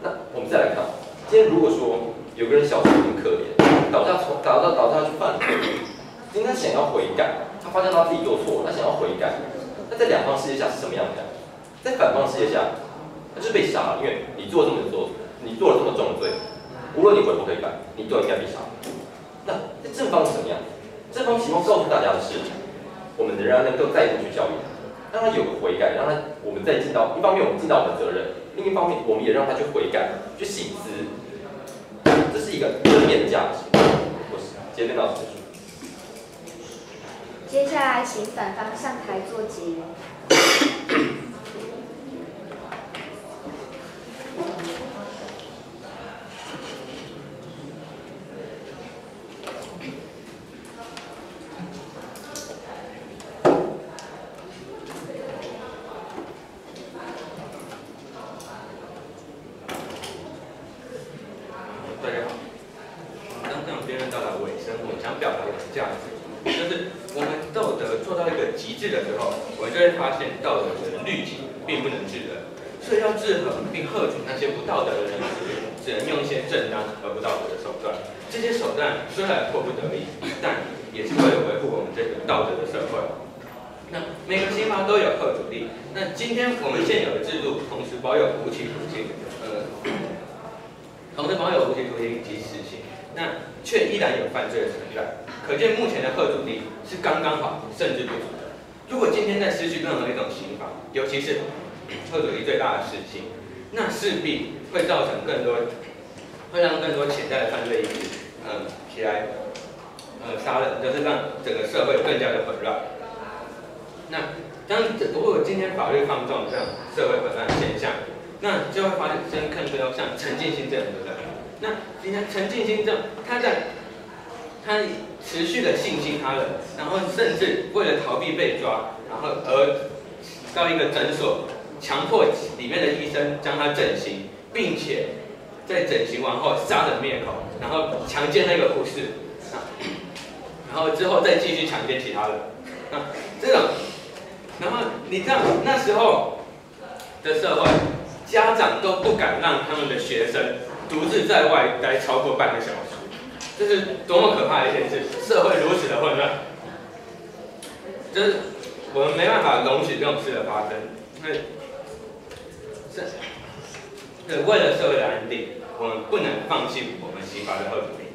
那我们再来看，今天如果说有个人小时候很可怜，导致从导致导致他去犯罪，今天想要悔改，他发现他自己做错，他想要悔改，在两方世界下是什么样的？在反方世界下，他就是被杀了，因为你做这么多，你做了这么重的罪，无论你悔不悔改，你都应该被杀。那在正方是怎么样？正方希望告诉大家的是，我们仍然能够再度去教育他，让他有个悔改，让他我们再尽到一方面我们尽到我们的责任。另一方面，我们也让他去悔改、去醒思，这是一个正面的价值。我今天到此结束。接下来，请反方上台做结。这样社会混乱现象，那就会发生更多像陈进兴这样的人，那你看陈静心这他在他持续的性侵他人，然后甚至为了逃避被抓，然后而到一个诊所强迫里面的医生将他整形，并且在整形完后杀人灭口，然后强奸那个护士，然后之后再继续强奸其他人，这种，然后你知道那时候的社会，家长都不敢让他们的学生独自在外待超过半个小时，这是多么可怕的一件事！社会如此的混乱，就是我们没办法容许这种事的发生。那是，是为了社会的安定，我们不能放弃我们刑法的后主力。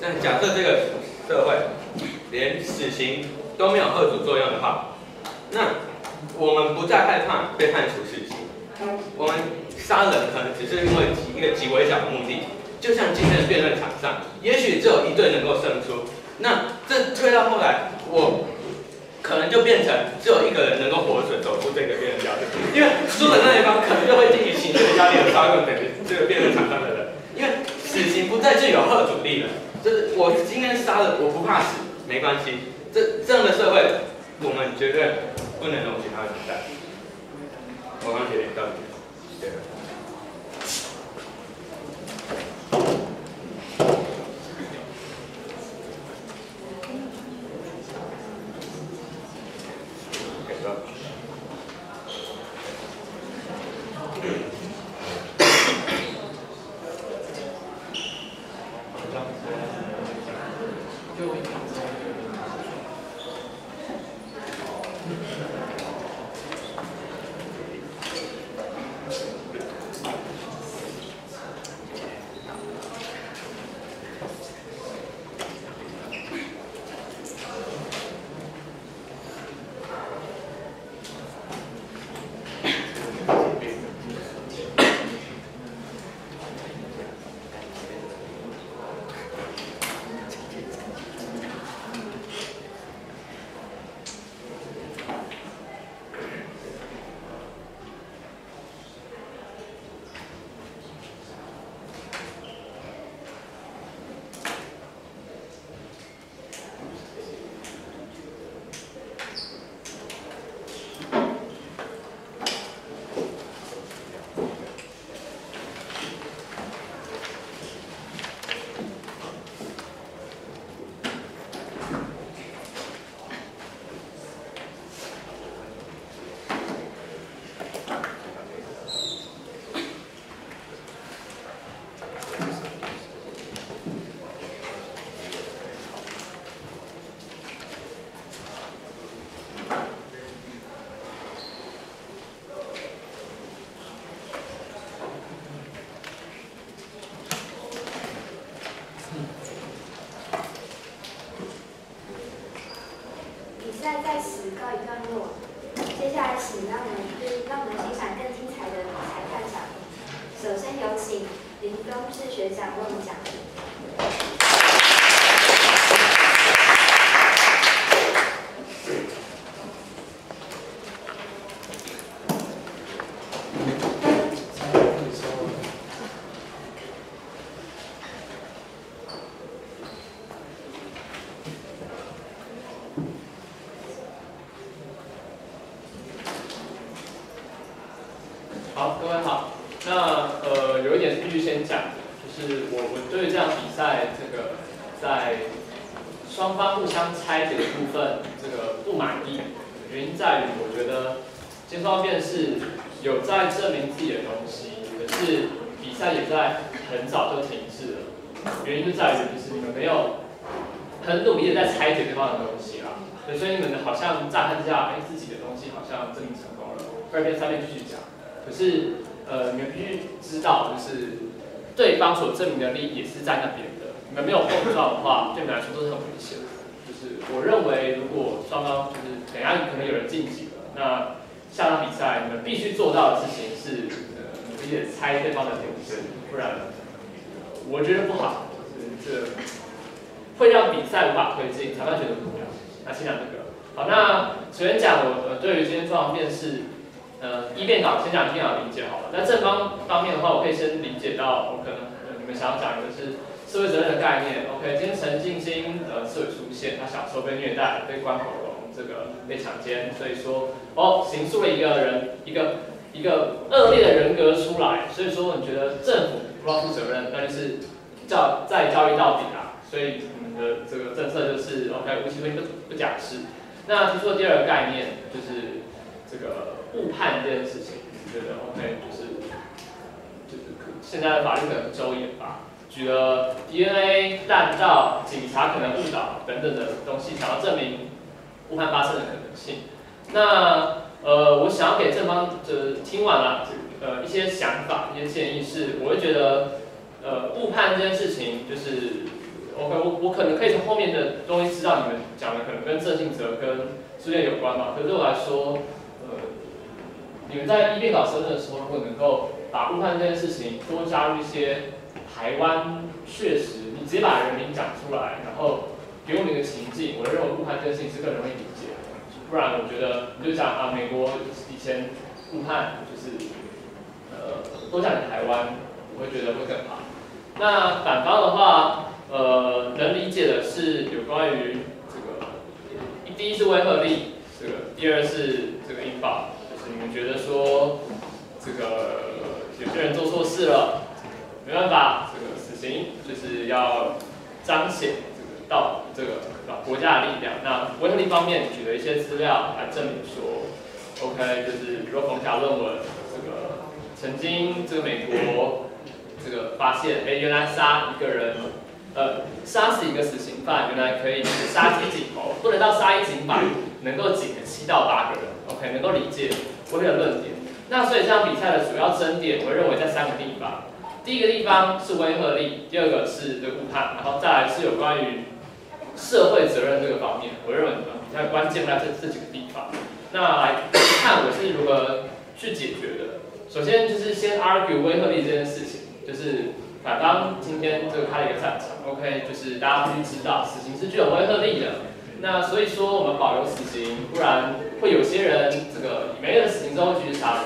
但假设这个社会连死刑都没有贺主作用的话，那我们不再害怕被判处死刑。我们杀人可能只是因为一个极微小的目的，就像今天的辩论场上，也许只有一队能够胜出。那这推到后来，我可能就变成只有一个人能够活着走出这个辩论标准，因为输的那一方可能就会进行情绪的压力而杀掉整个这个辩论场上的人，因为死刑不再具有贺主力了。就是我今天杀了，我不怕死，没关系。这这样的社会，我们绝对不能容许它存在。我刚写点到底，对。个被强奸，所以说哦，形塑了一个人一个一个恶劣的人格出来。所以说你觉得政府不要负责任，那就是教再教育到底啊。所以你们的这个政策就是 OK，无期徒刑不不假释。那提出的第二个概念就是这个误判这件事情，你觉得 OK 就是就是现在的法律可能周延吧，举了 DNA、弹道、警察可能误导等等的东西，想要证明误判发生的可能性。那呃，我想要给正方就是听完了呃一些想法、一些建议是，我会觉得呃误判这件事情就是 OK，我我可能可以从后面的东西知道你们讲的可能跟郑信哲跟书院有关嘛，可是对我来说，呃，你们在一辩稿申论的时候，如果能够把误判这件事情多加入一些台湾确实，你直接把人名讲出来，然后给我们一个情境，我认为误判这件事情是更容易理解的。不然我觉得你就讲啊，美国以前误判就是，呃，多讲台湾，我会觉得会更好。那反方的话，呃，能理解的是有关于这个，第一是威慑力，这个，第二是这个引爆，就是你们觉得说这个有些人做错事了，没办法，这个死刑就是要彰显到这个国家的力量。那威慑力方面举了一些资料来证明说，OK，就是比如冯甲论文，这个曾经这个美国这个发现，哎，原来杀一个人。呃，杀死一个死刑犯，原来可以杀鸡儆猴，不能到杀一儆百，能够警七到八个人，OK，能够理解我的论点。那所以这场比赛的主要争点，我认为在三个地方。第一个地方是威慑力，第二个是这个误判，然后再来是有关于社会责任这个方面。我认为比较关键在这这几个地方。那来看我是如何去解决的。首先就是先 argue 威慑力这件事情，就是。反方今天这个开了一个战场，OK，就是大家必须知道，死刑是具有威慑力的。那所以说我们保留死刑，不然会有些人这个没了死刑之后继续杀人。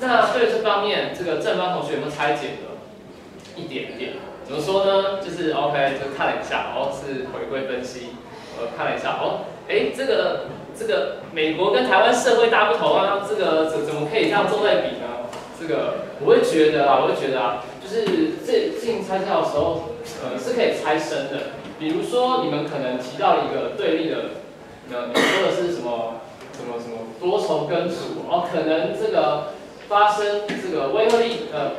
那对这方面，这个正方同学有没有拆解的？一点点。怎么说呢？就是 OK，就看了一下，然后是回归分析，呃，看了一下，哦，哎，这个这个美国跟台湾社会大不同啊，这个怎怎么可以这样做对比呢？这个我会觉得啊，我会觉得啊。就是这进猜票的时候，呃，是可以猜深的。比如说，你们可能提到了一个对立的，呃，你说的是什么什么什么多重根除，哦，可能这个发生这个威慑力，呃，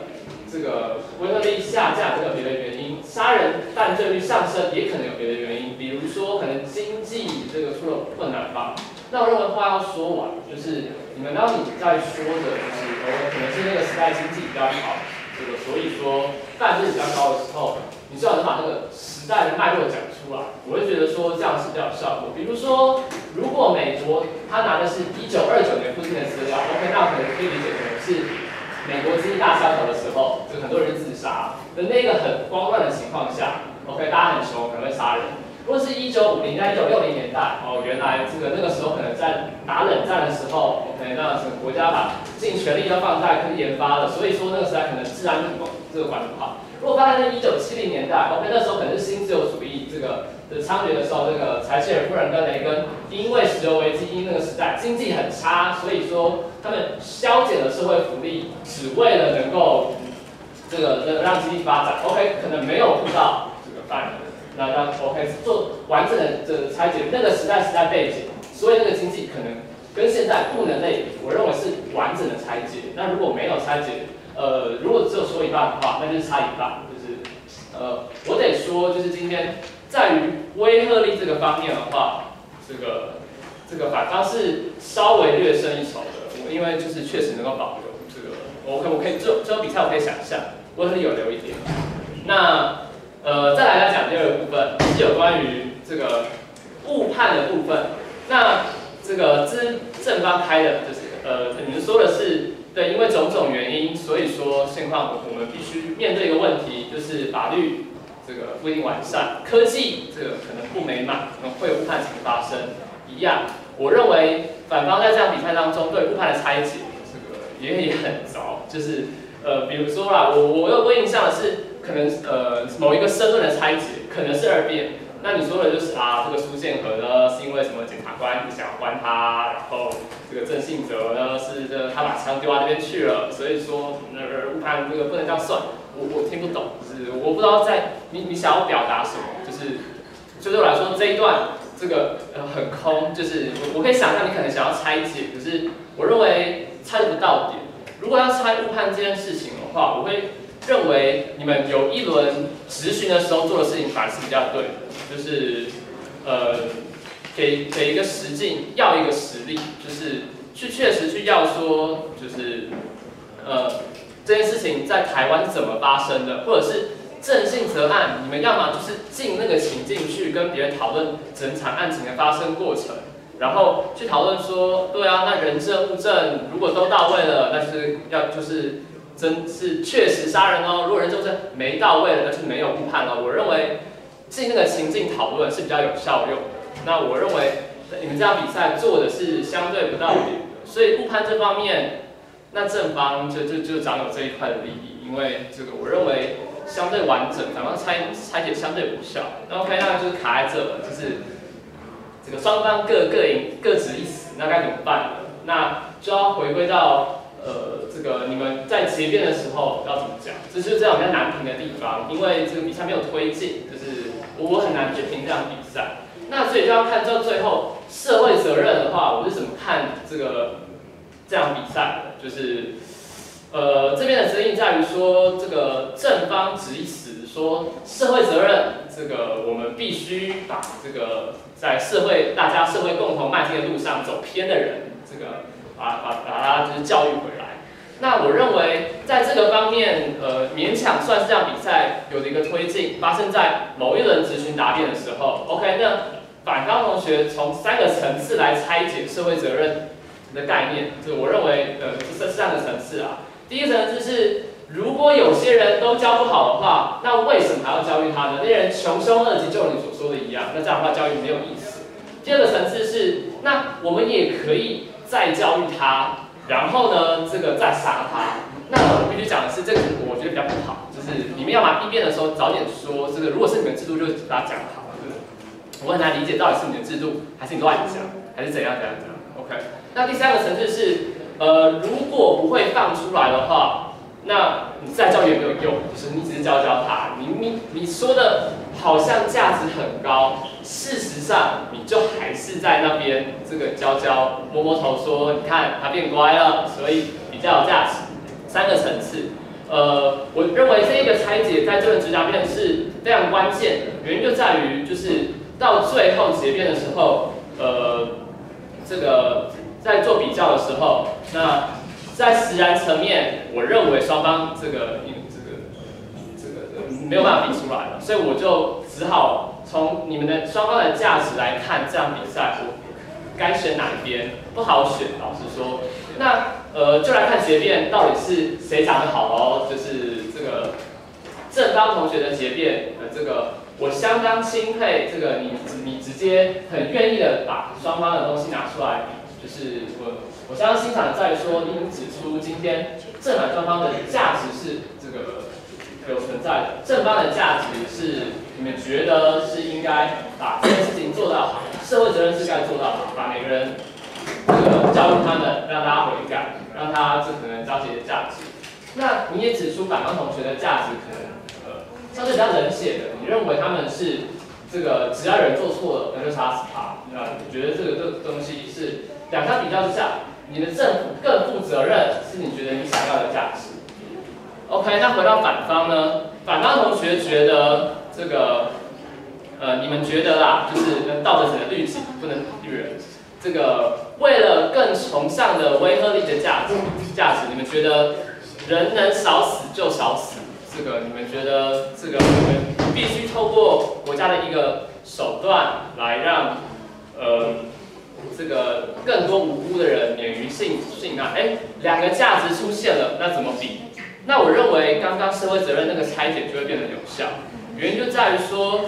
这个威慑力下降，这个别的原因，杀人犯罪率上升也可能有别的原因。比如说，可能经济这个出了困难吧。那我认为话要说完，就是你们当你在说的，就是哦，可能是那个时代经济比较好。这个所以说，犯罪比较高的时候，你最好能把那个时代的脉络讲出来。我会觉得说这样是比较有效果。比如说，如果美国他拿的是一九二九年附近的资料，OK，那可能可以理解成是美国经济大萧条的时候，就很多人自杀的那个很慌乱的情况下，OK，大家很穷，可能会杀人。如果是一九五零在一九六零年代，哦，原来这个那个时候可能在打冷战的时候，OK，那整个国家把尽全力要放在科技研发了，所以说那个时代可能治安管这个管的不好。如果发生在一九七零年代，OK，那时候可能是新自由主义这个的猖獗的时候，这个柴契尔夫人跟雷根因为石油危机，因那个时代经济很差，所以说他们削减了社会福利，只为了能够这个能让经济发展，OK，可能没有顾到这个犯人。那那 OK 做完整的这个拆解，那个时代时代背景，所以那个经济可能跟现在不能类比，我认为是完整的拆解。那如果没有拆解，呃，如果只有说一半的话，那就是差一半。就是呃，我得说，就是今天在于威慑力这个方面的话，这个这个反方是稍微略胜一筹的，我因为就是确实能够保留这个。我可我可以这这场比赛我可以想象，威慑力有留一点。那。呃，再来来讲第二个部分，是有关于这个误判的部分。那这个是正方开的，就是呃，你们说的是对，因为种种原因，所以说现况我们必须面对一个问题，就是法律这个不一定完善，科技这个可能不美满，可能会误判情发生一样。我认为反方在这场比赛当中对误判的拆解，这个也也很糟，就是呃，比如说啦，我我有印象的是，可能呃某一个申论的拆解可能是二辩，那你说的就是啊，这个苏建和呢是因为什么检察官不想关他，然后这个郑信哲呢是这他把枪丢到那边去了，所以说那个误判这个不能这样算，我我听不懂，就是我不知道在你你想要表达什么，就是就对我来说这一段这个呃很空，就是我我可以想象你可能想要拆解，可是我认为拆不到点。如果要拆误判这件事情的话，我会认为你们有一轮执询的时候做的事情反而是比较对，就是呃给给一个实境，要一个实例，就是去确实去要说，就是呃这件事情在台湾是怎么发生的，或者是正信则案，你们要么就是进那个情境去跟别人讨论整场案情的发生过程。然后去讨论说，对啊，那人证物证如果都到位了，那是要就是真是确实杀人哦。如果人证物证没到位了，那是没有误判了。我认为进那个情境讨论是比较有效用的。那我认为你们这场比赛做的是相对不到位的，所以误判这方面，那正方就就就掌有这一块的利益，因为这个我认为相对完整，反方拆拆解相对无效。那 OK，那就是卡在这了，就是。这个双方各各赢各执一死，那该怎么办呢？那就要回归到呃，这个你们在结辩的时候要怎么讲？这是这样比较难评的地方，因为这个比赛没有推进，就是我我很难去评这场比赛。那所以就要看到最后社会责任的话，我是怎么看这个这场比赛的？就是呃，这边的争议在于说，这个正方执一死，说社会责任，这个我们必须把这个。在社会，大家社会共同迈进的路上走偏的人，这个把把把他就是教育回来。那我认为在这个方面，呃，勉强算是这样比赛有的一个推进，发生在某一轮咨询答辩的时候。OK，那反方同学从三个层次来拆解社会责任的概念，就我认为呃是三个层次啊。第一个层次是。如果有些人都教不好的话，那为什么还要教育他呢？那些人穷凶恶极，就你所说的一样，那这样的话教育没有意思。第二个层次是，那我们也可以再教育他，然后呢，这个再杀他。那我必须讲的是，这个我觉得比较不好，就是你们要把应变的时候早点说，这个如果是你们制度，就把它讲好。我很难理解到底是你的制度，还是你乱讲，还是怎样怎样怎样。OK。那第三个层次是，呃，如果不会放出来的话。那你再教也没有用，就是你只是教教他，你你你说的好像价值很高，事实上你就还是在那边这个教教摸摸头说，你看他变乖了，所以比较有价值。三个层次，呃，我认为这一个拆解在这个指甲辩是非常关键的，原因就在于就是到最后结辩的时候，呃，这个在做比较的时候，那。在实然层面，我认为双方这个这个这个没有办法比出来了，所以我就只好从你们的双方的价值来看这场比赛，我该选哪一边不好选，老实说。那呃，就来看结辩到底是谁讲的好喽？就是这个正方同学的结辩，呃，这个我相当钦佩，这个你你直接很愿意的把双方的东西拿出来，就是我。我相当欣赏在说，你指出今天正反双方的价值是这个有存在的。正方的价值是你们觉得是应该把这件事情做到好，社会责任是该做到好，把每个人这个教育他们，让大家悔改，让他这可能彰显价值。那你也指出反方同学的价值可能呃相对比较冷血的，你认为他们是这个只要有人做错了，那就杀死他。那你觉得这个这个东西是两相比较之下？你的政府更负责任，是你觉得你想要的价值。OK，那回到反方呢？反方同学觉得这个，呃，你们觉得啦，就是道德者的律己不能律人。这个为了更崇尚的威慑力的价值，价值，你们觉得人能少死就少死。这个你们觉得这个我们必须透过国家的一个手段来让，呃。这个更多无辜的人免于性性啊哎两个价值出现了那怎么比？那我认为刚刚社会责任那个拆解就会变得有效。原因就在于说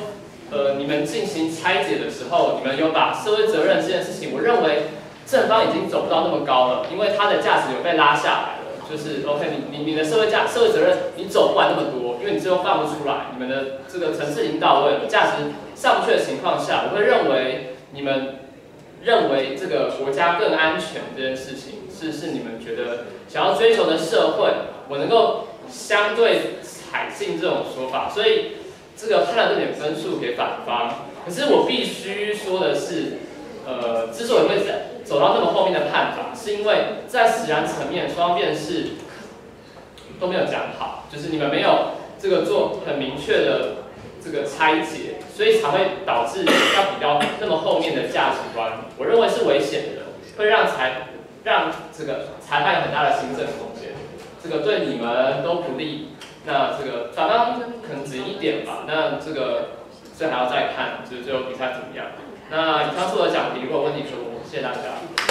呃你们进行拆解的时候你们有把社会责任这件事情我认为正方已经走不到那么高了因为它的价值有被拉下来了。就是 ok 你你你的社会价社会责任你走不完那么多因为你最后放不出来你们的这个层次已经到位了价值上不去的情况下我会认为你们认为这个国家更安全这件事情是是你们觉得想要追求的社会我能够相对采信这种说法所以这个判了这点分数给反方。可是我必须说的是呃之所以会走走到那么后面的判法是因为在使然层面双方辩是都没有讲好就是你们没有这个做很明确的这个拆解。所以才会导致要比较那么后面的价值观，我认为是危险的，会让裁让这个裁判有很大的行政空间，这个对你们都不利。那这个反官可能只一点吧，那这个这还要再看，就是最后比赛怎么样。那以上所的讲题，如果问题，出谢谢大家。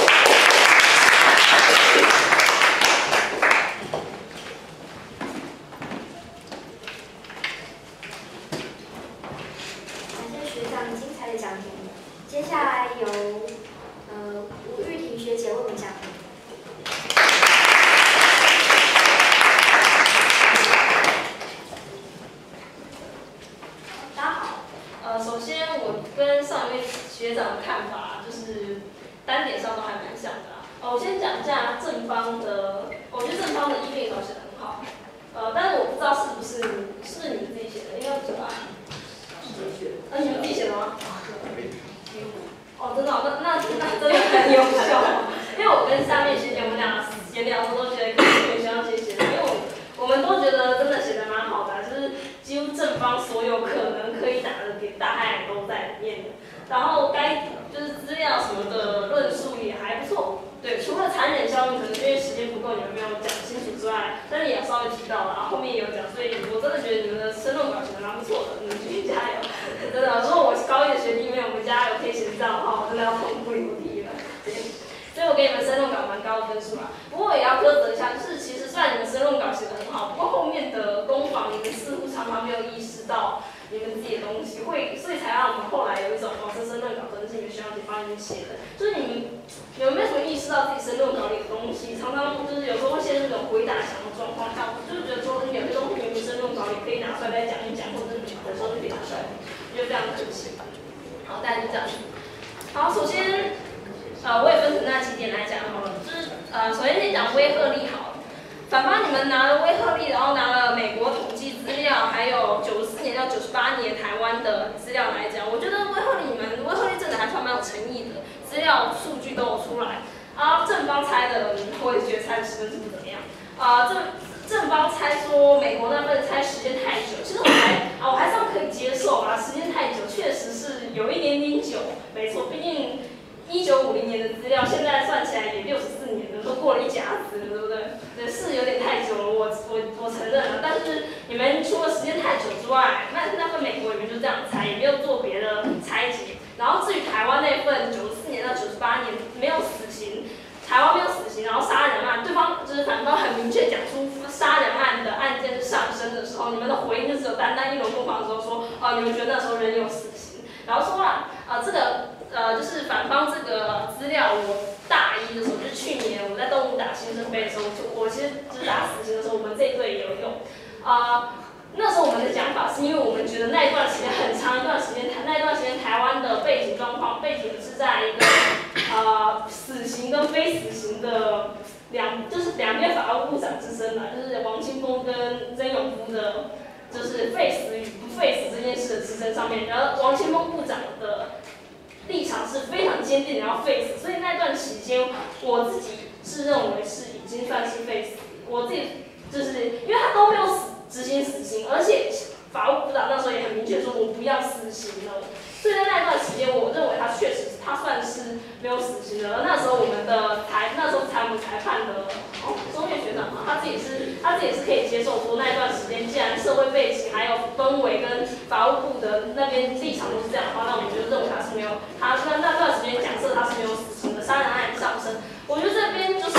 没有死刑的那时候我们的裁那时候裁我们裁判的哦钟院学长嘛他自己是他自己是可以接受说那一段时间既然社会背景还有氛围跟法务部的那边立场都是这样的话那我们就认为他是没有他那那段时间假设他是没有死刑的杀人案上升我觉得这边就是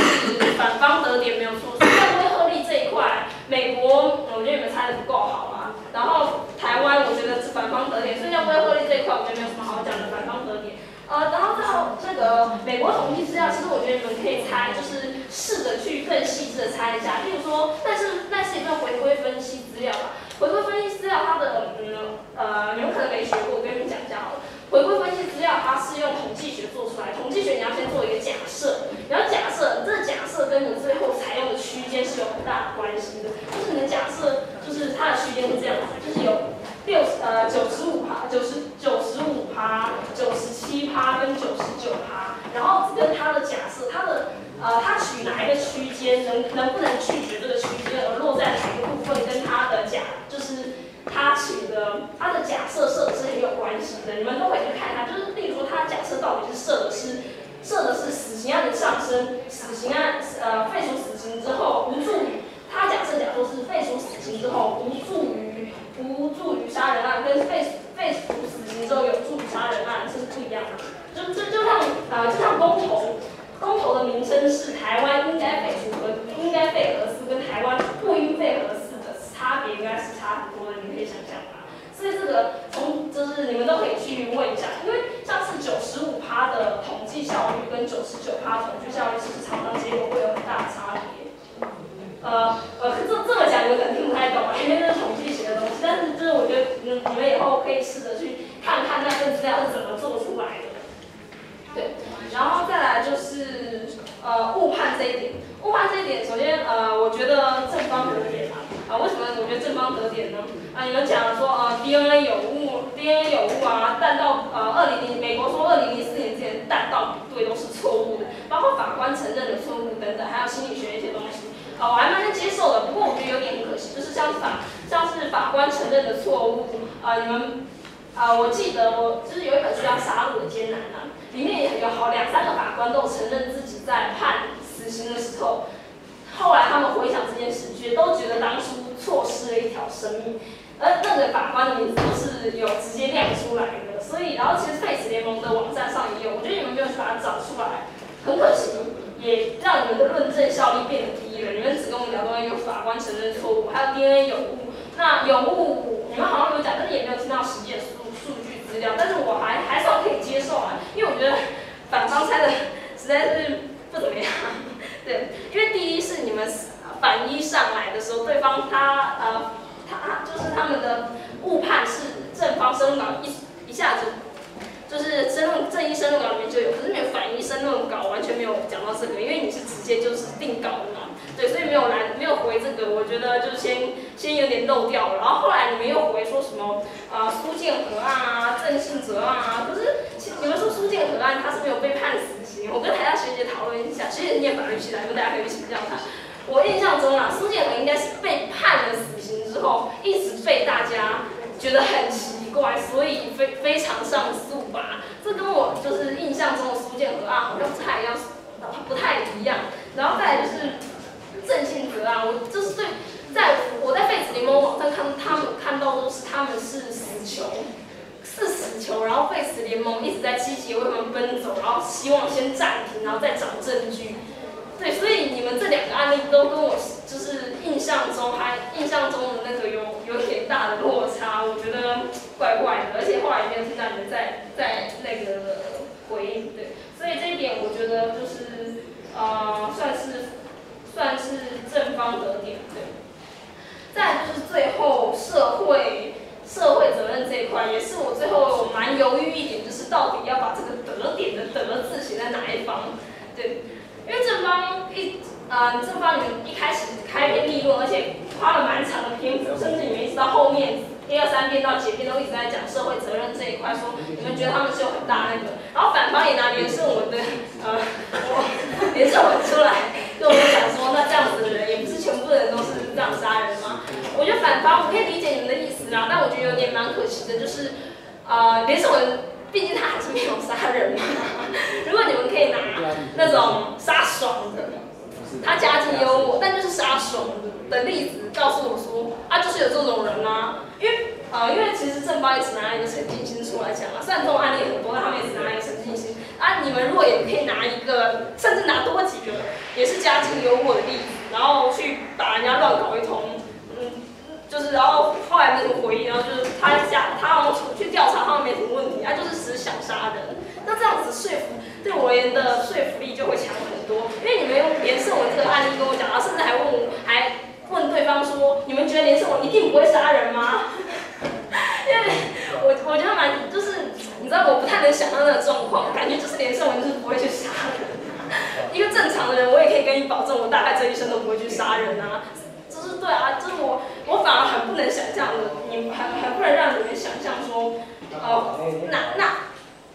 反方得点没有错因威赫利这一块美国我觉得你们猜的不够好啊然后台湾我觉得是反方得点所以要归贺利这一块我觉得没有什么好讲的反方得点呃然后到这个美国统计资料其实我觉得你们可以猜就是试着去更细致的猜一下。例如说那是那是一份回归分析资料吧回归分析资料它的嗯呃有可能没学过我跟你们讲一下好了。回归分析资料它是用统计学做出来统计学你要先做一个假设然后假设这假设跟你最后采用的区间是有很大的关系的。就是你的假设就是它的区间是这样子就是有六呃九十五趴、九十九十五趴、九十七趴跟九十九趴，然后跟他的假设，他的呃他取哪一个区间，能能不能拒绝这个区间而落在哪一个部分，跟他的假就是。他取的他的假设设的是很有关系的，你们都可以去看他。就是例如说，他假设到底是设的是设的是死刑案的上升，死刑案呃废除死刑之后无助于他假设假说是废除死刑之后无助于无助于杀人案，跟废废除死刑之后有助于杀人案这是不一样的。就就就像呃就像公投，公投的名称是台湾应该废除和应该废核四，跟台湾不应废核四的。差别应该是差很多的，你可以想象吧。所以这个从就是你们都可以去问一下，因为像是九十五趴的统计效率跟九十九趴统计效率，其实常常结果会有很大的差别。呃呃，这这么讲你们可能听不太懂啊，因为这是统计学的东西。但是就是我觉得你你们以后可以试着去看看那份资料是怎么做出来的。对，然后再来就是呃误判这一点，误判这一点，首先呃我觉得正方得点啊。啊，为什么我觉得正方得点呢？啊，你们讲说呃 DNA 有误，DNA 有误啊，弹道呃二零零美国说二零零四年之前弹道比对都是错误的，包括法官承认的错误等等，还有心理学一些东西，啊，我还蛮能接受的。不过我觉得有点可惜，就是像法像是法官承认的错误，啊，你们啊，我记得我就是有一本书叫《杀戮的艰难》啊，里面也有好两三个法官都承认自己在判死刑的时候。后来他们回想这件事，觉都觉得当初错失了一条生命，而那个法官的名字是有直接亮出来的。所以，然后其实废死联盟的网站上也有，我觉得你们没有去把它找出来，很可惜，也让你们的论证效率变得低了。你们只跟我们聊到一个法官承认错误，还有 DNA 有误。那有误，你们好像有讲，但是也没有听到实际的数数据资料。但是我还还算可以接受啊，因为我觉得反方猜的实在是不怎么样。对，因为第一是你们反一上来的时候，对方他呃他就是他们的误判是正方申论稿一一下子就是申论正一申论稿里面就有，可是没有反一申论稿完全没有讲到这个，因为你是直接就是定稿的嘛，对，所以没有来没有回这个，我觉得就先先有点漏掉了。然后后来你们又回说什么啊苏建和案啊、郑信哲案啊，可是你们说苏建和案他是没有被判死。我跟台大学姐讨论一下，学姐念法律系的，你们大家可以请教他。我印象中啊，苏建和应该是被判了死刑之后，一直被大家觉得很奇怪，所以非非常上诉吧。这跟我就是印象中的苏建和案好像不太一样，不太样。然后再来就是郑信哲啊，我就是对，在我在废子联盟网站看他们看到都是他们是死囚。是死囚，然后废死联盟一直在积极为他们奔走，然后希望先暂停，然后再找证据。对，所以你们这两个案例都跟我就是印象中还印象中的那个有有点大的落差，我觉得怪怪的。而且后来没有听到你们在在那个回应，对，所以这一点我觉得就是呃算是算是正方得点，对。再就是最后社会。社会责任这一块也是我最后蛮犹豫一点，就是到底要把这个得点的得字写在哪一方？对，因为正方一，呃，正方你一开始开篇立论，而且花了蛮长的篇幅，甚至你们一直到后面一二三篇到前面都一直在讲社会责任这一块，说你们觉得他们是有很大那个，然后反方也拿连胜文的，呃，连胜文出来跟我们讲说，那这样子的人也不是全部的人都是这样杀人吗？我觉得反方我可以理解你们的意思啦，但我觉得有点蛮可惜的，就是，呃，连胜文毕竟他还是没有杀人嘛。如果你们可以拿那种杀爽的，他家境幽默，但就是杀爽的例子，告诉我说，啊，就是有这种人啊。因为，呃，因为其实正邦也只拿一个陈静心出来讲啊，虽然这种案例很多，但他们也只拿一个陈静心。啊，你们如果也可以拿一个，甚至拿多几个，也是家境优渥的例子，然后去把人家乱搞一通。嗯就是，然后后来没什么回应，然后就是他家他好像去调查，他们没什么问题，他就是只想杀人。那这样子说服，对我而言的说服力就会强很多。因为你们用连胜文这个案例跟我讲，然后甚至还问我，还问对方说，你们觉得连胜文一定不会杀人吗？因为我我觉得蛮就是，你知道我不太能想象那个状况，感觉就是连胜文就是不会去杀人。一个正常的人，我也可以跟你保证，我大概这一生都不会去杀人啊。就是对啊，就是我我反而很不能想象的，你很很不能让你们想象说，呃，那那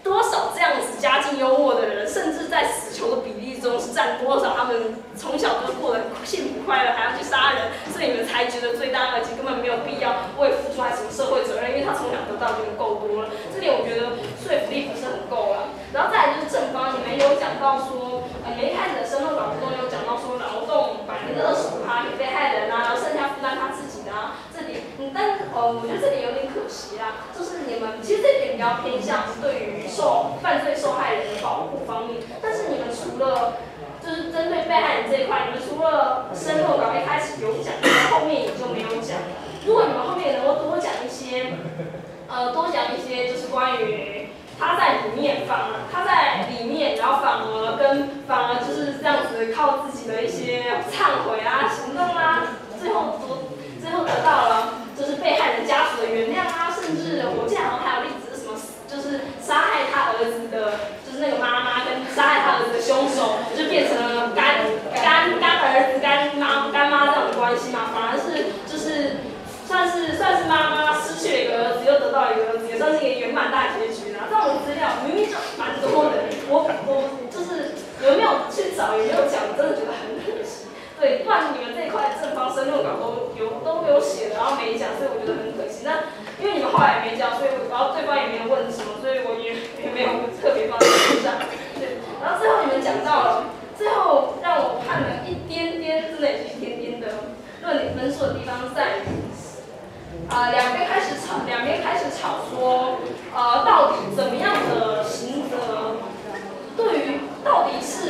多少这样子家境优渥的人，甚至在死囚的比例中是占多少？他们从小就过得幸福快乐，还要去杀人，所以你们才觉得罪大恶极，根本没有必要为付出来什么社会责任，因为他从小得到就够多了。这点我觉得说服力不是很够了。然后再来就是正方，你们有讲到说，呃，你们一开始的申论稿中有讲到说劳动百分之二十五趴给被害人啊，然后剩下负担他自己的啊，但是呃，我觉得这点有点可惜啊，就是你们其实这点比较偏向对于受犯罪受害人的保护方面，但是你们除了就是针对被害人这一块，你们除了申论稿一开始有讲，后面也就没有讲了。如果你们后面能够多讲一些，呃，多讲一些就是关于。他在里面反而他在里面，然后反而跟反而就是这样子靠自己的一些忏悔啊、行动啊，最后多最后得到了就是被害人家属的原谅啊，甚至我记得好像还有例子是什么，就是杀害他儿子的，就是那个妈妈跟杀害他儿子的凶手，就变成了干干干儿子、干妈干妈这样的关系嘛，反而是就是。算是算是妈妈失去了一个儿子，又得到一个儿子，也算是一个圆满大结局啦。这种资料明明就蛮多的，我我就是有没有去找，有没有讲，真的觉得很。对，不然你们这一块正方申论稿都有都有写，然后没讲，所以我觉得很可惜。那因为你们后来也没讲，所以我然后对方也没有问什么，所以我也也没有特别放在心上。对，然后最后你们讲到了，最后让我看了一点点，真的一点点的论点分数的地方在于。啊、两边开始吵，两边开始吵说，呃，到底怎么样的行责，对于到底是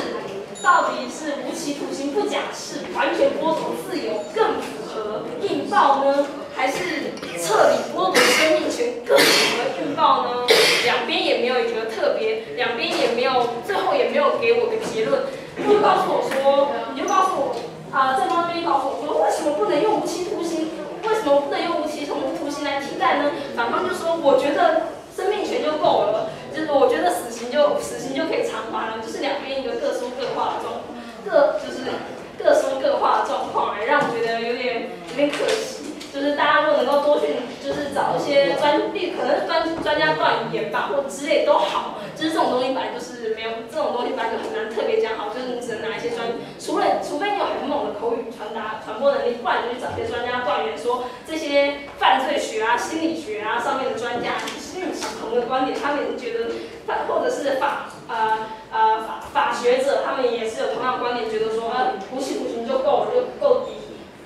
到底是无期徒刑不假释，完全剥夺自由更符合应报呢，还是彻底剥夺生命权更符合应报呢？两边也没有一个特别，两边也没有，最后也没有给我个结论，就告诉我说，你就告诉我，啊、呃，正方这边告诉我说，为什么不能用无期徒刑？为什么不能用无期徒刑来替代呢？反方就说，我觉得生命权就够了，就是我觉得死刑就死刑就可以偿还了，就是两边一个各说各话的状，各就是各说各话的状况，哎，让我觉得有点有点可惜。就是大家如果能够多去，就是找一些专利，可能专专家断言吧，或之类都好。就是这种东西本来就是没有，这种东西本来就很难特别讲好，就是你只能拿一些专，除了除非你有很猛的口语传达传播能力，不然你就去找一些专家断言说这些犯罪学啊、心理学啊上面的专家是与其同的观点，他们也是觉得法或者是法呃呃法法学者，他们也是有同样的观点，觉得说呃无期徒刑就够了，就够抵。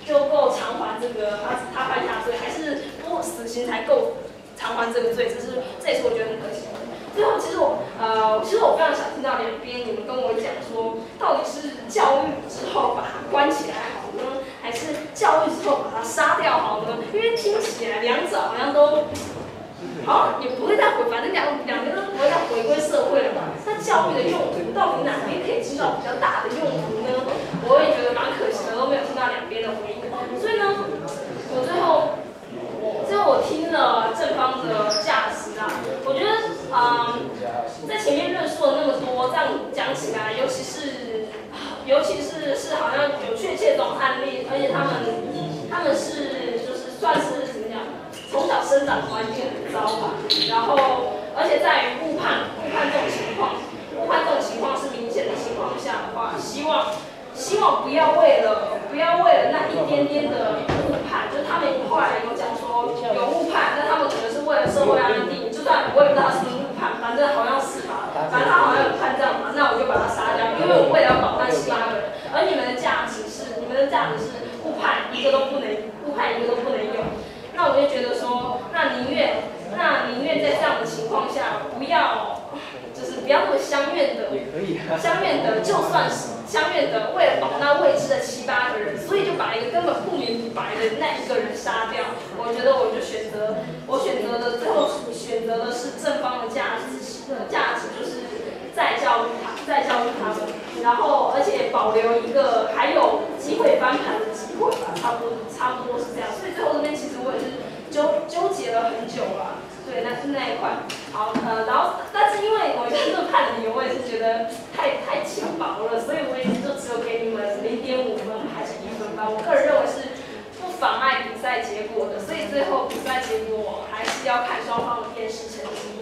就够偿还这个他他犯下罪，还是不死刑才够偿还这个罪？这是这也是我觉得很可惜的。最后，其实我呃，其实我非常想听到两边你们跟我讲说，到底是教育之后把他关起来好呢，还是教育之后把他杀掉好呢？因为听起来两者好像都。好，也不会再回，反正两两边都不会再回归社会了嘛。那教育的用途到底哪边可以起到比较大的用途呢？我也觉得蛮可惜的，都没有听到两边的回应。呢，我最后，最后我听了正方的价值啊，我觉得，嗯，在前面论述了那么多，这样讲起来，尤其是，尤其是是好像有确切这种案例，而且他们，他们是就是算是怎么讲？从小生长环境很糟吧，然后而且在于误判误判这种情况，误判这种情况是明显的情况下的话，希望希望不要为了不要为了那一点点的误判，就是他们后来有讲说有误判，但他们可能是为了社会安定，就算我也不知道是不是误判，反正好像是吧，反正他好像有判这样嘛，那我就把他杀掉，因为我为了保那十八个人，而你们的价值是你们的价值是误判一个都不能误判一个都不能有。那我就觉得说，那宁愿，那宁愿在这样的情况下，不要，是不要那么相怨的，相怨的就算是相怨的，为了保那未知的七八个人，所以就把一个根本不明不白的那一个人杀掉。我觉得我就选择，我选择的最后选择的是正方的价值，的价值就是再教育他，再教育他们，然后而且保留一个还有机会翻盘的机会吧，差不多差不多是这样。所以最后那其实我也是纠纠结了很久了。对那是那一块好呃然后但是因为我现在就看你我也是觉得太太轻薄了所以我也就只有给你们零点五分还是一分吧。我个人认为是不妨碍比赛结果的所以最后比赛结果还是要看双方的电试成绩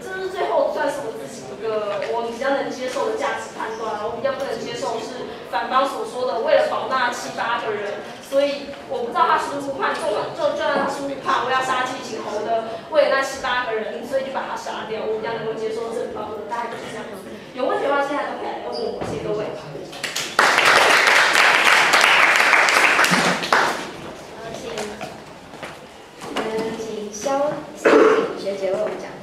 这是最后算是我自己一个我比较能接受的价值判断我比较不能接受是反方所说的为了保那七八个人所以我不知道他是不是怕做了就让他是误判我要杀鸡儆猴的为了那七八个人所以就把他杀掉我比较能够接受正方的大概就是这样子。有问题的话现在都不敢问我谢谢各位。请肖肖学姐为我们讲。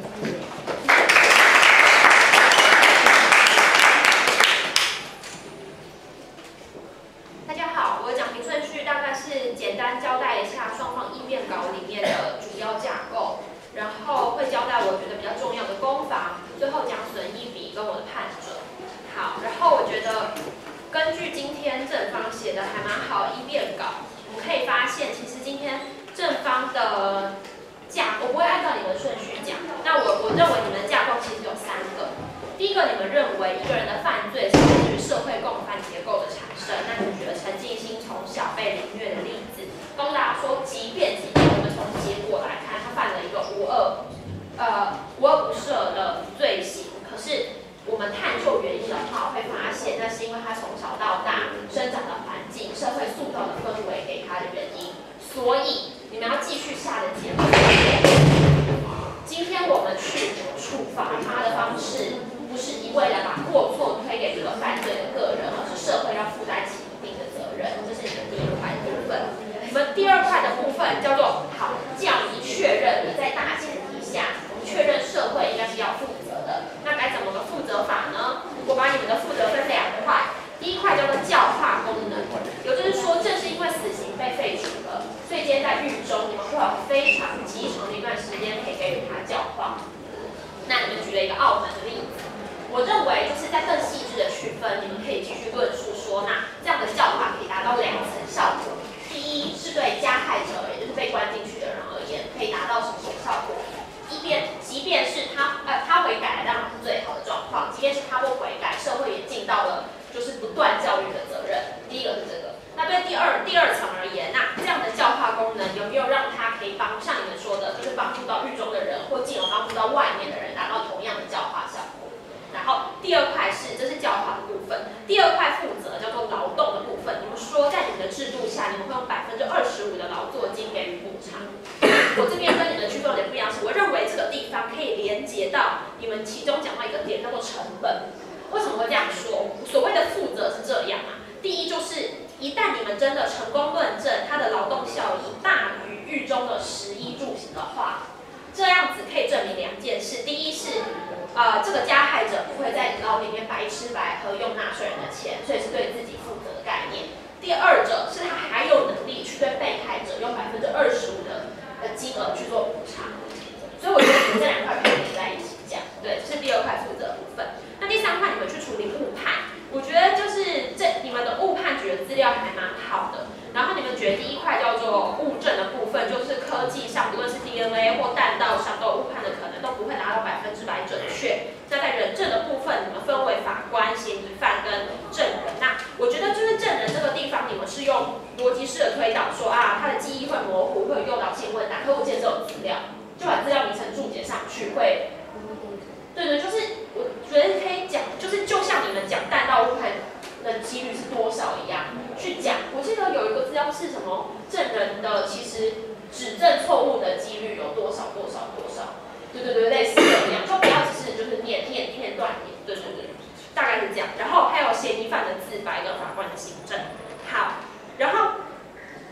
白吃白喝用纳税人的钱所以是对自己负责的概念第二者是他还有能力去对被害者用百分之二十五的的金额去做补偿。所以我觉得你们这两块可以连在一起讲。对是第二块负责部分。那第三块你们去处理误判我觉得就是这你们的误判觉得资料还蛮好的。然后你们觉得第一块叫做物证的部分就是科技上无论是 dna 或弹道上都有误判的可能都不会达到百分之百准确。那在人证的部分嫌疑犯跟证人。那我觉得就是证人这个地方，你们是用逻辑式的推导说啊，他的记忆会模糊，会有诱导性问答，可我见这有资料，就把资料名称注解上去会。对对，就是我觉得可以讲，就是就像你们讲弹道误判的几率是多少一样，去讲。我记得有一个资料是什么，证人的其实指证错误的几率有多少多少多少。对对对，类似的一样，就不要只是就是念念念断言。对对对。大概是这样。然后还有嫌疑犯的自白跟法官的行政。好，然后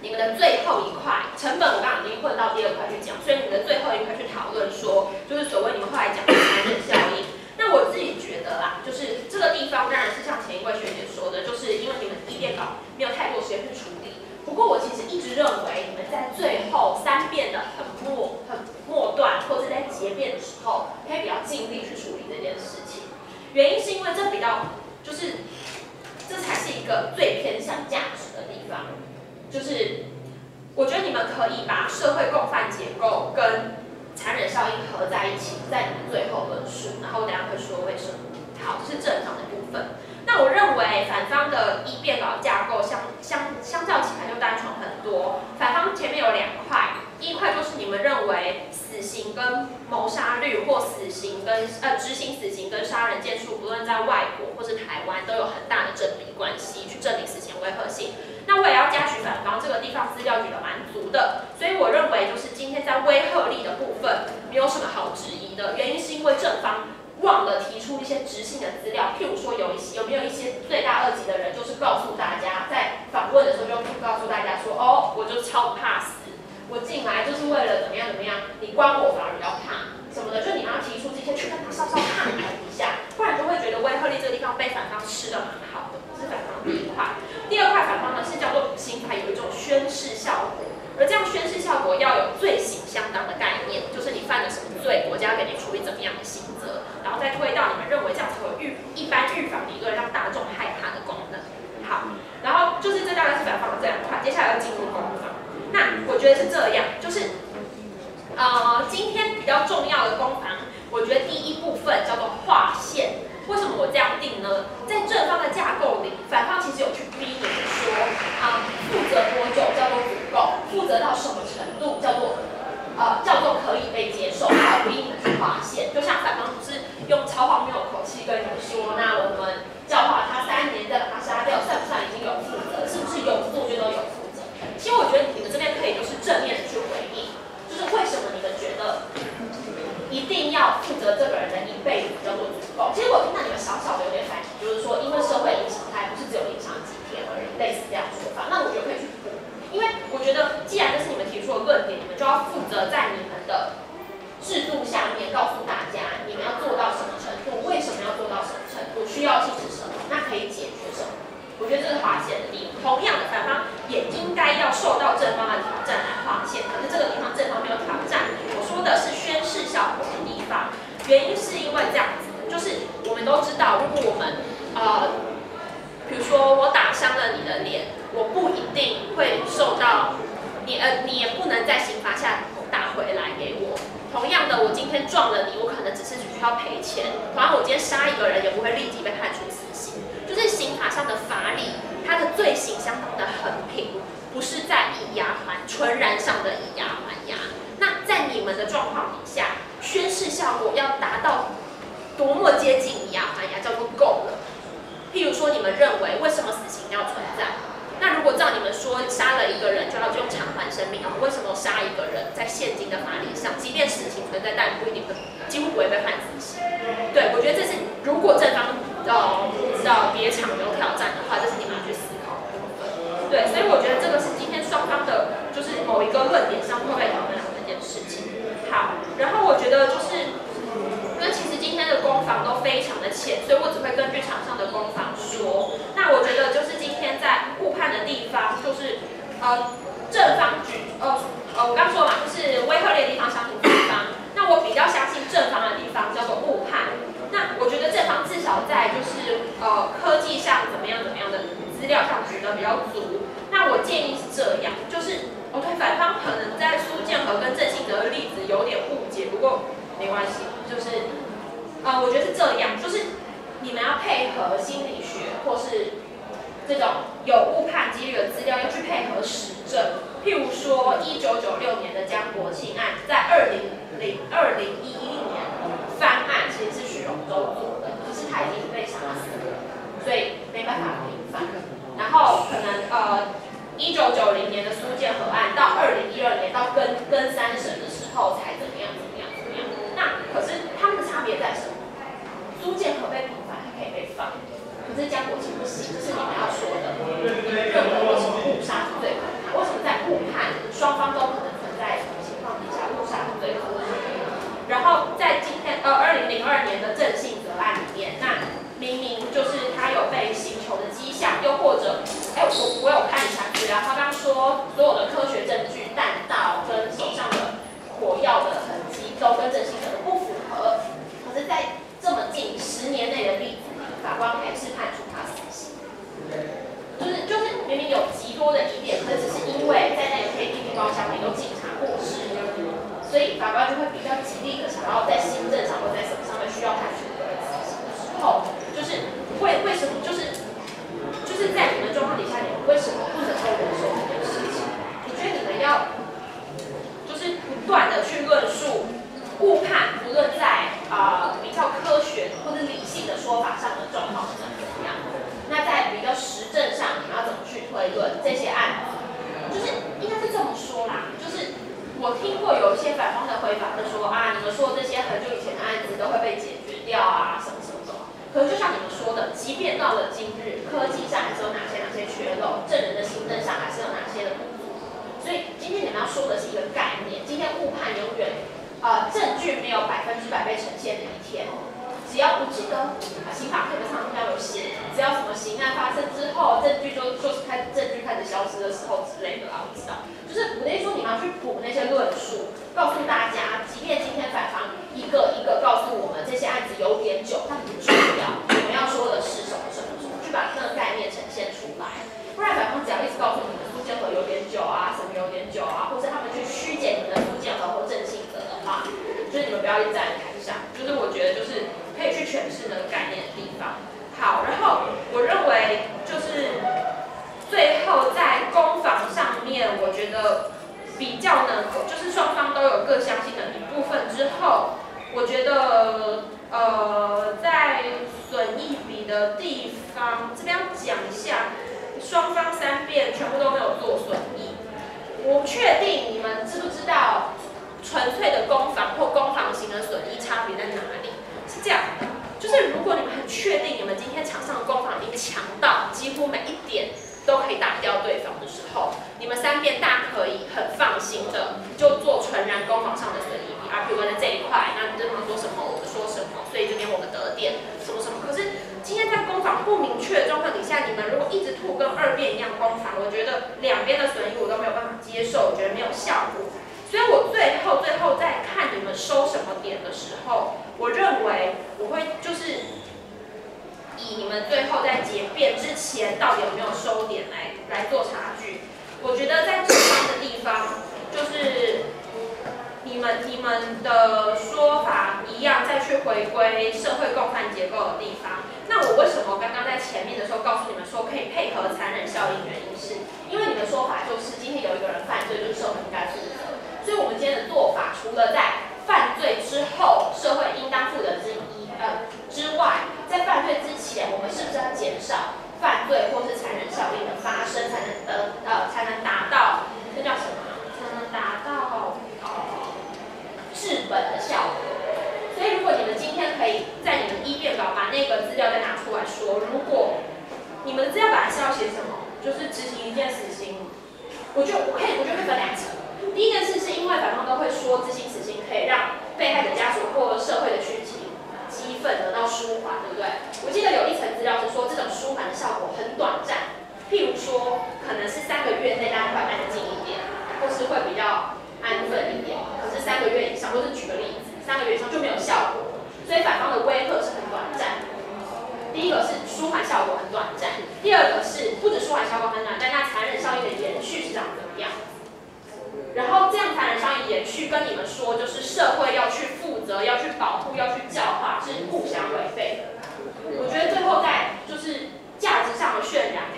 你们的最后一块成本，我刚刚已经混到第二块去讲，所以你们的最后一块去讨论说，就是所谓你们后来讲的成本效应。那我自己觉得啦，就是这个地方当然是像前一位学姐说的，就是因为你们一遍稿没有太多时间去处理。不过我其实一直认为，你们在最后三遍的很末、很末段，或者在结辩的时候，可以比较尽力去处理这件事情。原因是因为这比较，就是这才是一个最偏向价值的地方，就是我觉得你们可以把社会共犯结构跟残忍效应合在一起，在你们最后论述，然后等下会说为什么。好，是正常的部分，那我认为反方的异变稿架构相相相较起来就单纯很多，反方前面有两块。第一块就是你们认为死刑跟谋杀率或死刑跟呃执行死刑跟杀人件数，不论在外国或是台湾都有很大的正比关系，去证明死刑危害性。那我也要加许反方，这个地方资料举的蛮足的，所以我认为就是今天在威吓力的部分没有什么好质疑的，原因是因为正方。忘了提出一些执行的资料，譬如说有一些有没有一些罪大恶极的人，就是告诉大家在访问的时候就告诉大家说，哦，我就超怕死，我进来就是为了怎么样怎么样，你关我反而比较怕什么的，就你要提出这些去跟他稍稍抗衡一下，不然就会觉得威赫利这个地方被反方吃的蛮好的，这是反方第一块。第二块反方呢是叫做刑法有一种宣誓效果。而这样宣誓效果要有罪刑相当的概念，就是你犯了什么罪，国家给你处以怎么样的刑责，然后再推到你们认为这样才有预一般预防理论，让大众害怕的功能。好，然后就是这大概是反方的这两块，接下来要进入攻防。那我觉得是这样，就是呃今天比较重要的攻防，我觉得第一部分叫做划线。为什么我这样定呢？在正方的架构里，反方其实有去逼你们说啊，负责多久叫做足够，负责到什么程度叫做呃叫做可以被接受，还有逼你们去划线。就像反方不是用超荒谬的口气跟你们说，那我们教化他三年再把他杀掉，算不算已经有负责？是不是有负就都有负？其实我觉得你们这边可以就是正面的去回应，就是为什么你们觉得？一定要负责这个人的一辈子叫做足够。其实我听到你们小小的有点反应，就是说因为社会影响，它不是只有影响几天而已，类似这样说法。那我觉得可以去补，因为我觉得既然这是你们提出的论点，你们就要负责在你们的制度下面告诉大家，你们要做到什么程度，为什么要做到什么程度，需要性是什么，那可以解决什么。我觉得这是划线的地方。同样的，反方也应该要受到正方的挑战来划线，可是这个地方正方没有挑战。我说的是宣誓效果的地方，原因是因为这样子，就是我们都知道，如果我们呃，比如说我打伤了你的脸，我不一定会受到你呃，你也不能在刑罚下打回来给我。同样的，我今天撞了你，我可能只是同样，我今天杀一个人，也不会立即被判处死刑。就是刑法上的法理，它的罪行相当的横平，不是在以牙还纯然上的以牙还牙。那在你们的状况底下，宣誓效果要达到多么接近以牙还牙，叫做够了。譬如说，你们认为为什么死刑要存在？那如果照你们说，杀了一个人就要用偿还生命啊，为什么杀一个人在现今的法理上，即便死刑存在，但不一定会，几乎不会被判死刑？对，我觉得这是如果正方。呃，不知道别场有挑战的话，这是你们要去思考的部分。对，所以我觉得这个是今天双方的，就是某一个论点上会被讨论的这件事情。好，然后我觉得就是，因为其实今天的攻防都非常的浅，所以我只会根据场上的攻防说。那我觉得就是今天在误判的地方，就是正方举，呃呃我刚说嘛，就是威吓力的地方相信正方，那我比较相信正方的地方叫做误判。那我觉得正方至少在就是呃科技上怎么样怎么样的资料上举得比较足。那我建议是这样，就是 OK，反方可能在苏建和跟郑信德的例子有点误解，不过没关系，就是呃我觉得是这样，就是你们要配合心理学或是这种有误判几率的资料，要去配合实证。譬如说一九九六年的江国庆案，在二零零二零一一年翻案，其实是。都做的，可是他已经被杀死了，所以没办法平反。然后可能呃，一九九零年的苏建和案到二零一二年到跟跟三审的时候才怎么样怎么样怎么样。那可是他们的差别在什么？苏建和被平反，他可以被放，可是江国庆不行，这是你们要说的。你们认为为什么误杀是最可怕？为什么在误判双方都可能存在情况底下误杀是最可怕？然后在今天呃二零零二年的郑信泽案里面，那明明就是他有被刑求的迹象，又或者，哎我我有看一下资料，他刚说所有的科学证据弹道跟手上的火药的痕迹都跟郑信泽的不符合，可是，在这么近十年内的例子，法官还是判处他死刑就是就是明明有极多的疑点可是只是因为在那个 ktv 包厢里有警察过世所以法官就会比较极力的想要在行政上或在什么上面需要判处的时候就是为为什么就是就是在你们状况底下你们为什么不能够忍受这件事情？我觉得你们要就是不断的去论述误判，无论在啊比较科学或者理性的说法上的状况是怎么样。案发生之后，证据就就是开证据开始消失的时候之类的啦，我知道。就是我的意思说，你要去补那些论述，告诉大家，即便今天反方一个一个告诉我们这些案子有点久，但不重要，我们要说的是什么什么什么，去把那个概念呈现出来。不然反方只要一直告诉你们附件和有点久啊，什么有点久啊，或者他们去曲解你们的苏建和或郑信哲的话，就是你们不要一直在台上。就是我觉得就是。可以去诠释那个概念的地方。好，然后我认为就是最后在攻防上面，我觉得比较能够，就是双方都有各相信的一部分之后，我觉得呃在损益比的地方这边要讲一下，双方三辩全部都没有做损益。我确定你们知道纯粹的攻防或攻防型的损益差别在哪里？是这样的，就是如果你们很确定你们今天场上的攻防已经强到几乎每一点都可以打掉对方的时候，你们三边大可以很放心的就做纯然攻防上的损益比啊，比如说在这一块，那你这边说什么，我们说什么，所以这边我们得点什么什么。可是今天在攻防不明确的状况底下，你们如果一直吐跟二边一样攻防，我觉得两边的损益我都没有办法接受，我觉得没有效果。所以我最后最后在看你们收什么点的时候，我认为我会就是以你们最后在结辩之前到底有没有收点来来做差距。我觉得在正方的地方，就是你们你们的说法一样，再去回归社会共犯结构的地方。那我为什么刚刚在前面的时候告诉你们说可以配合残忍效应？原因是因为你的说法就是今天有一个人犯罪，就是社会应该负责。所以，我们今天的做法，除了在犯罪之后社会应当负责之一呃之外，在犯罪之前，我们是不是要减少犯罪或是残忍效应的发生，才能得呃才能达到这叫什么？才能达到治本的效果。所以，如果你们今天可以在你们一辩稿把那个资料再拿出来说，如果你们的资料本来是要写什么？就是执行一件死刑，我就我可以我就会分两层。第一件事是因为反方都会说执行死刑可以让被害者家属或社会的群体激愤得到舒缓，对不对？我记得有一层资料是说这种舒缓的效果很短暂，譬如说可能是三个月内大家会安静一点，或是会比较安分一点。可是三个月以上，或是举个例子，三个月以上就没有效果，所以反方的威吓是很短暂。第一个是舒缓效果很短暂，第二个是不止舒缓效果很短暂，那残忍效应的延续是长怎么样？然后这样才能相延续，跟你们说，就是社会要去负责，要去保护，要去教化，是互相违背的。我觉得最后在就是价值上的渲染，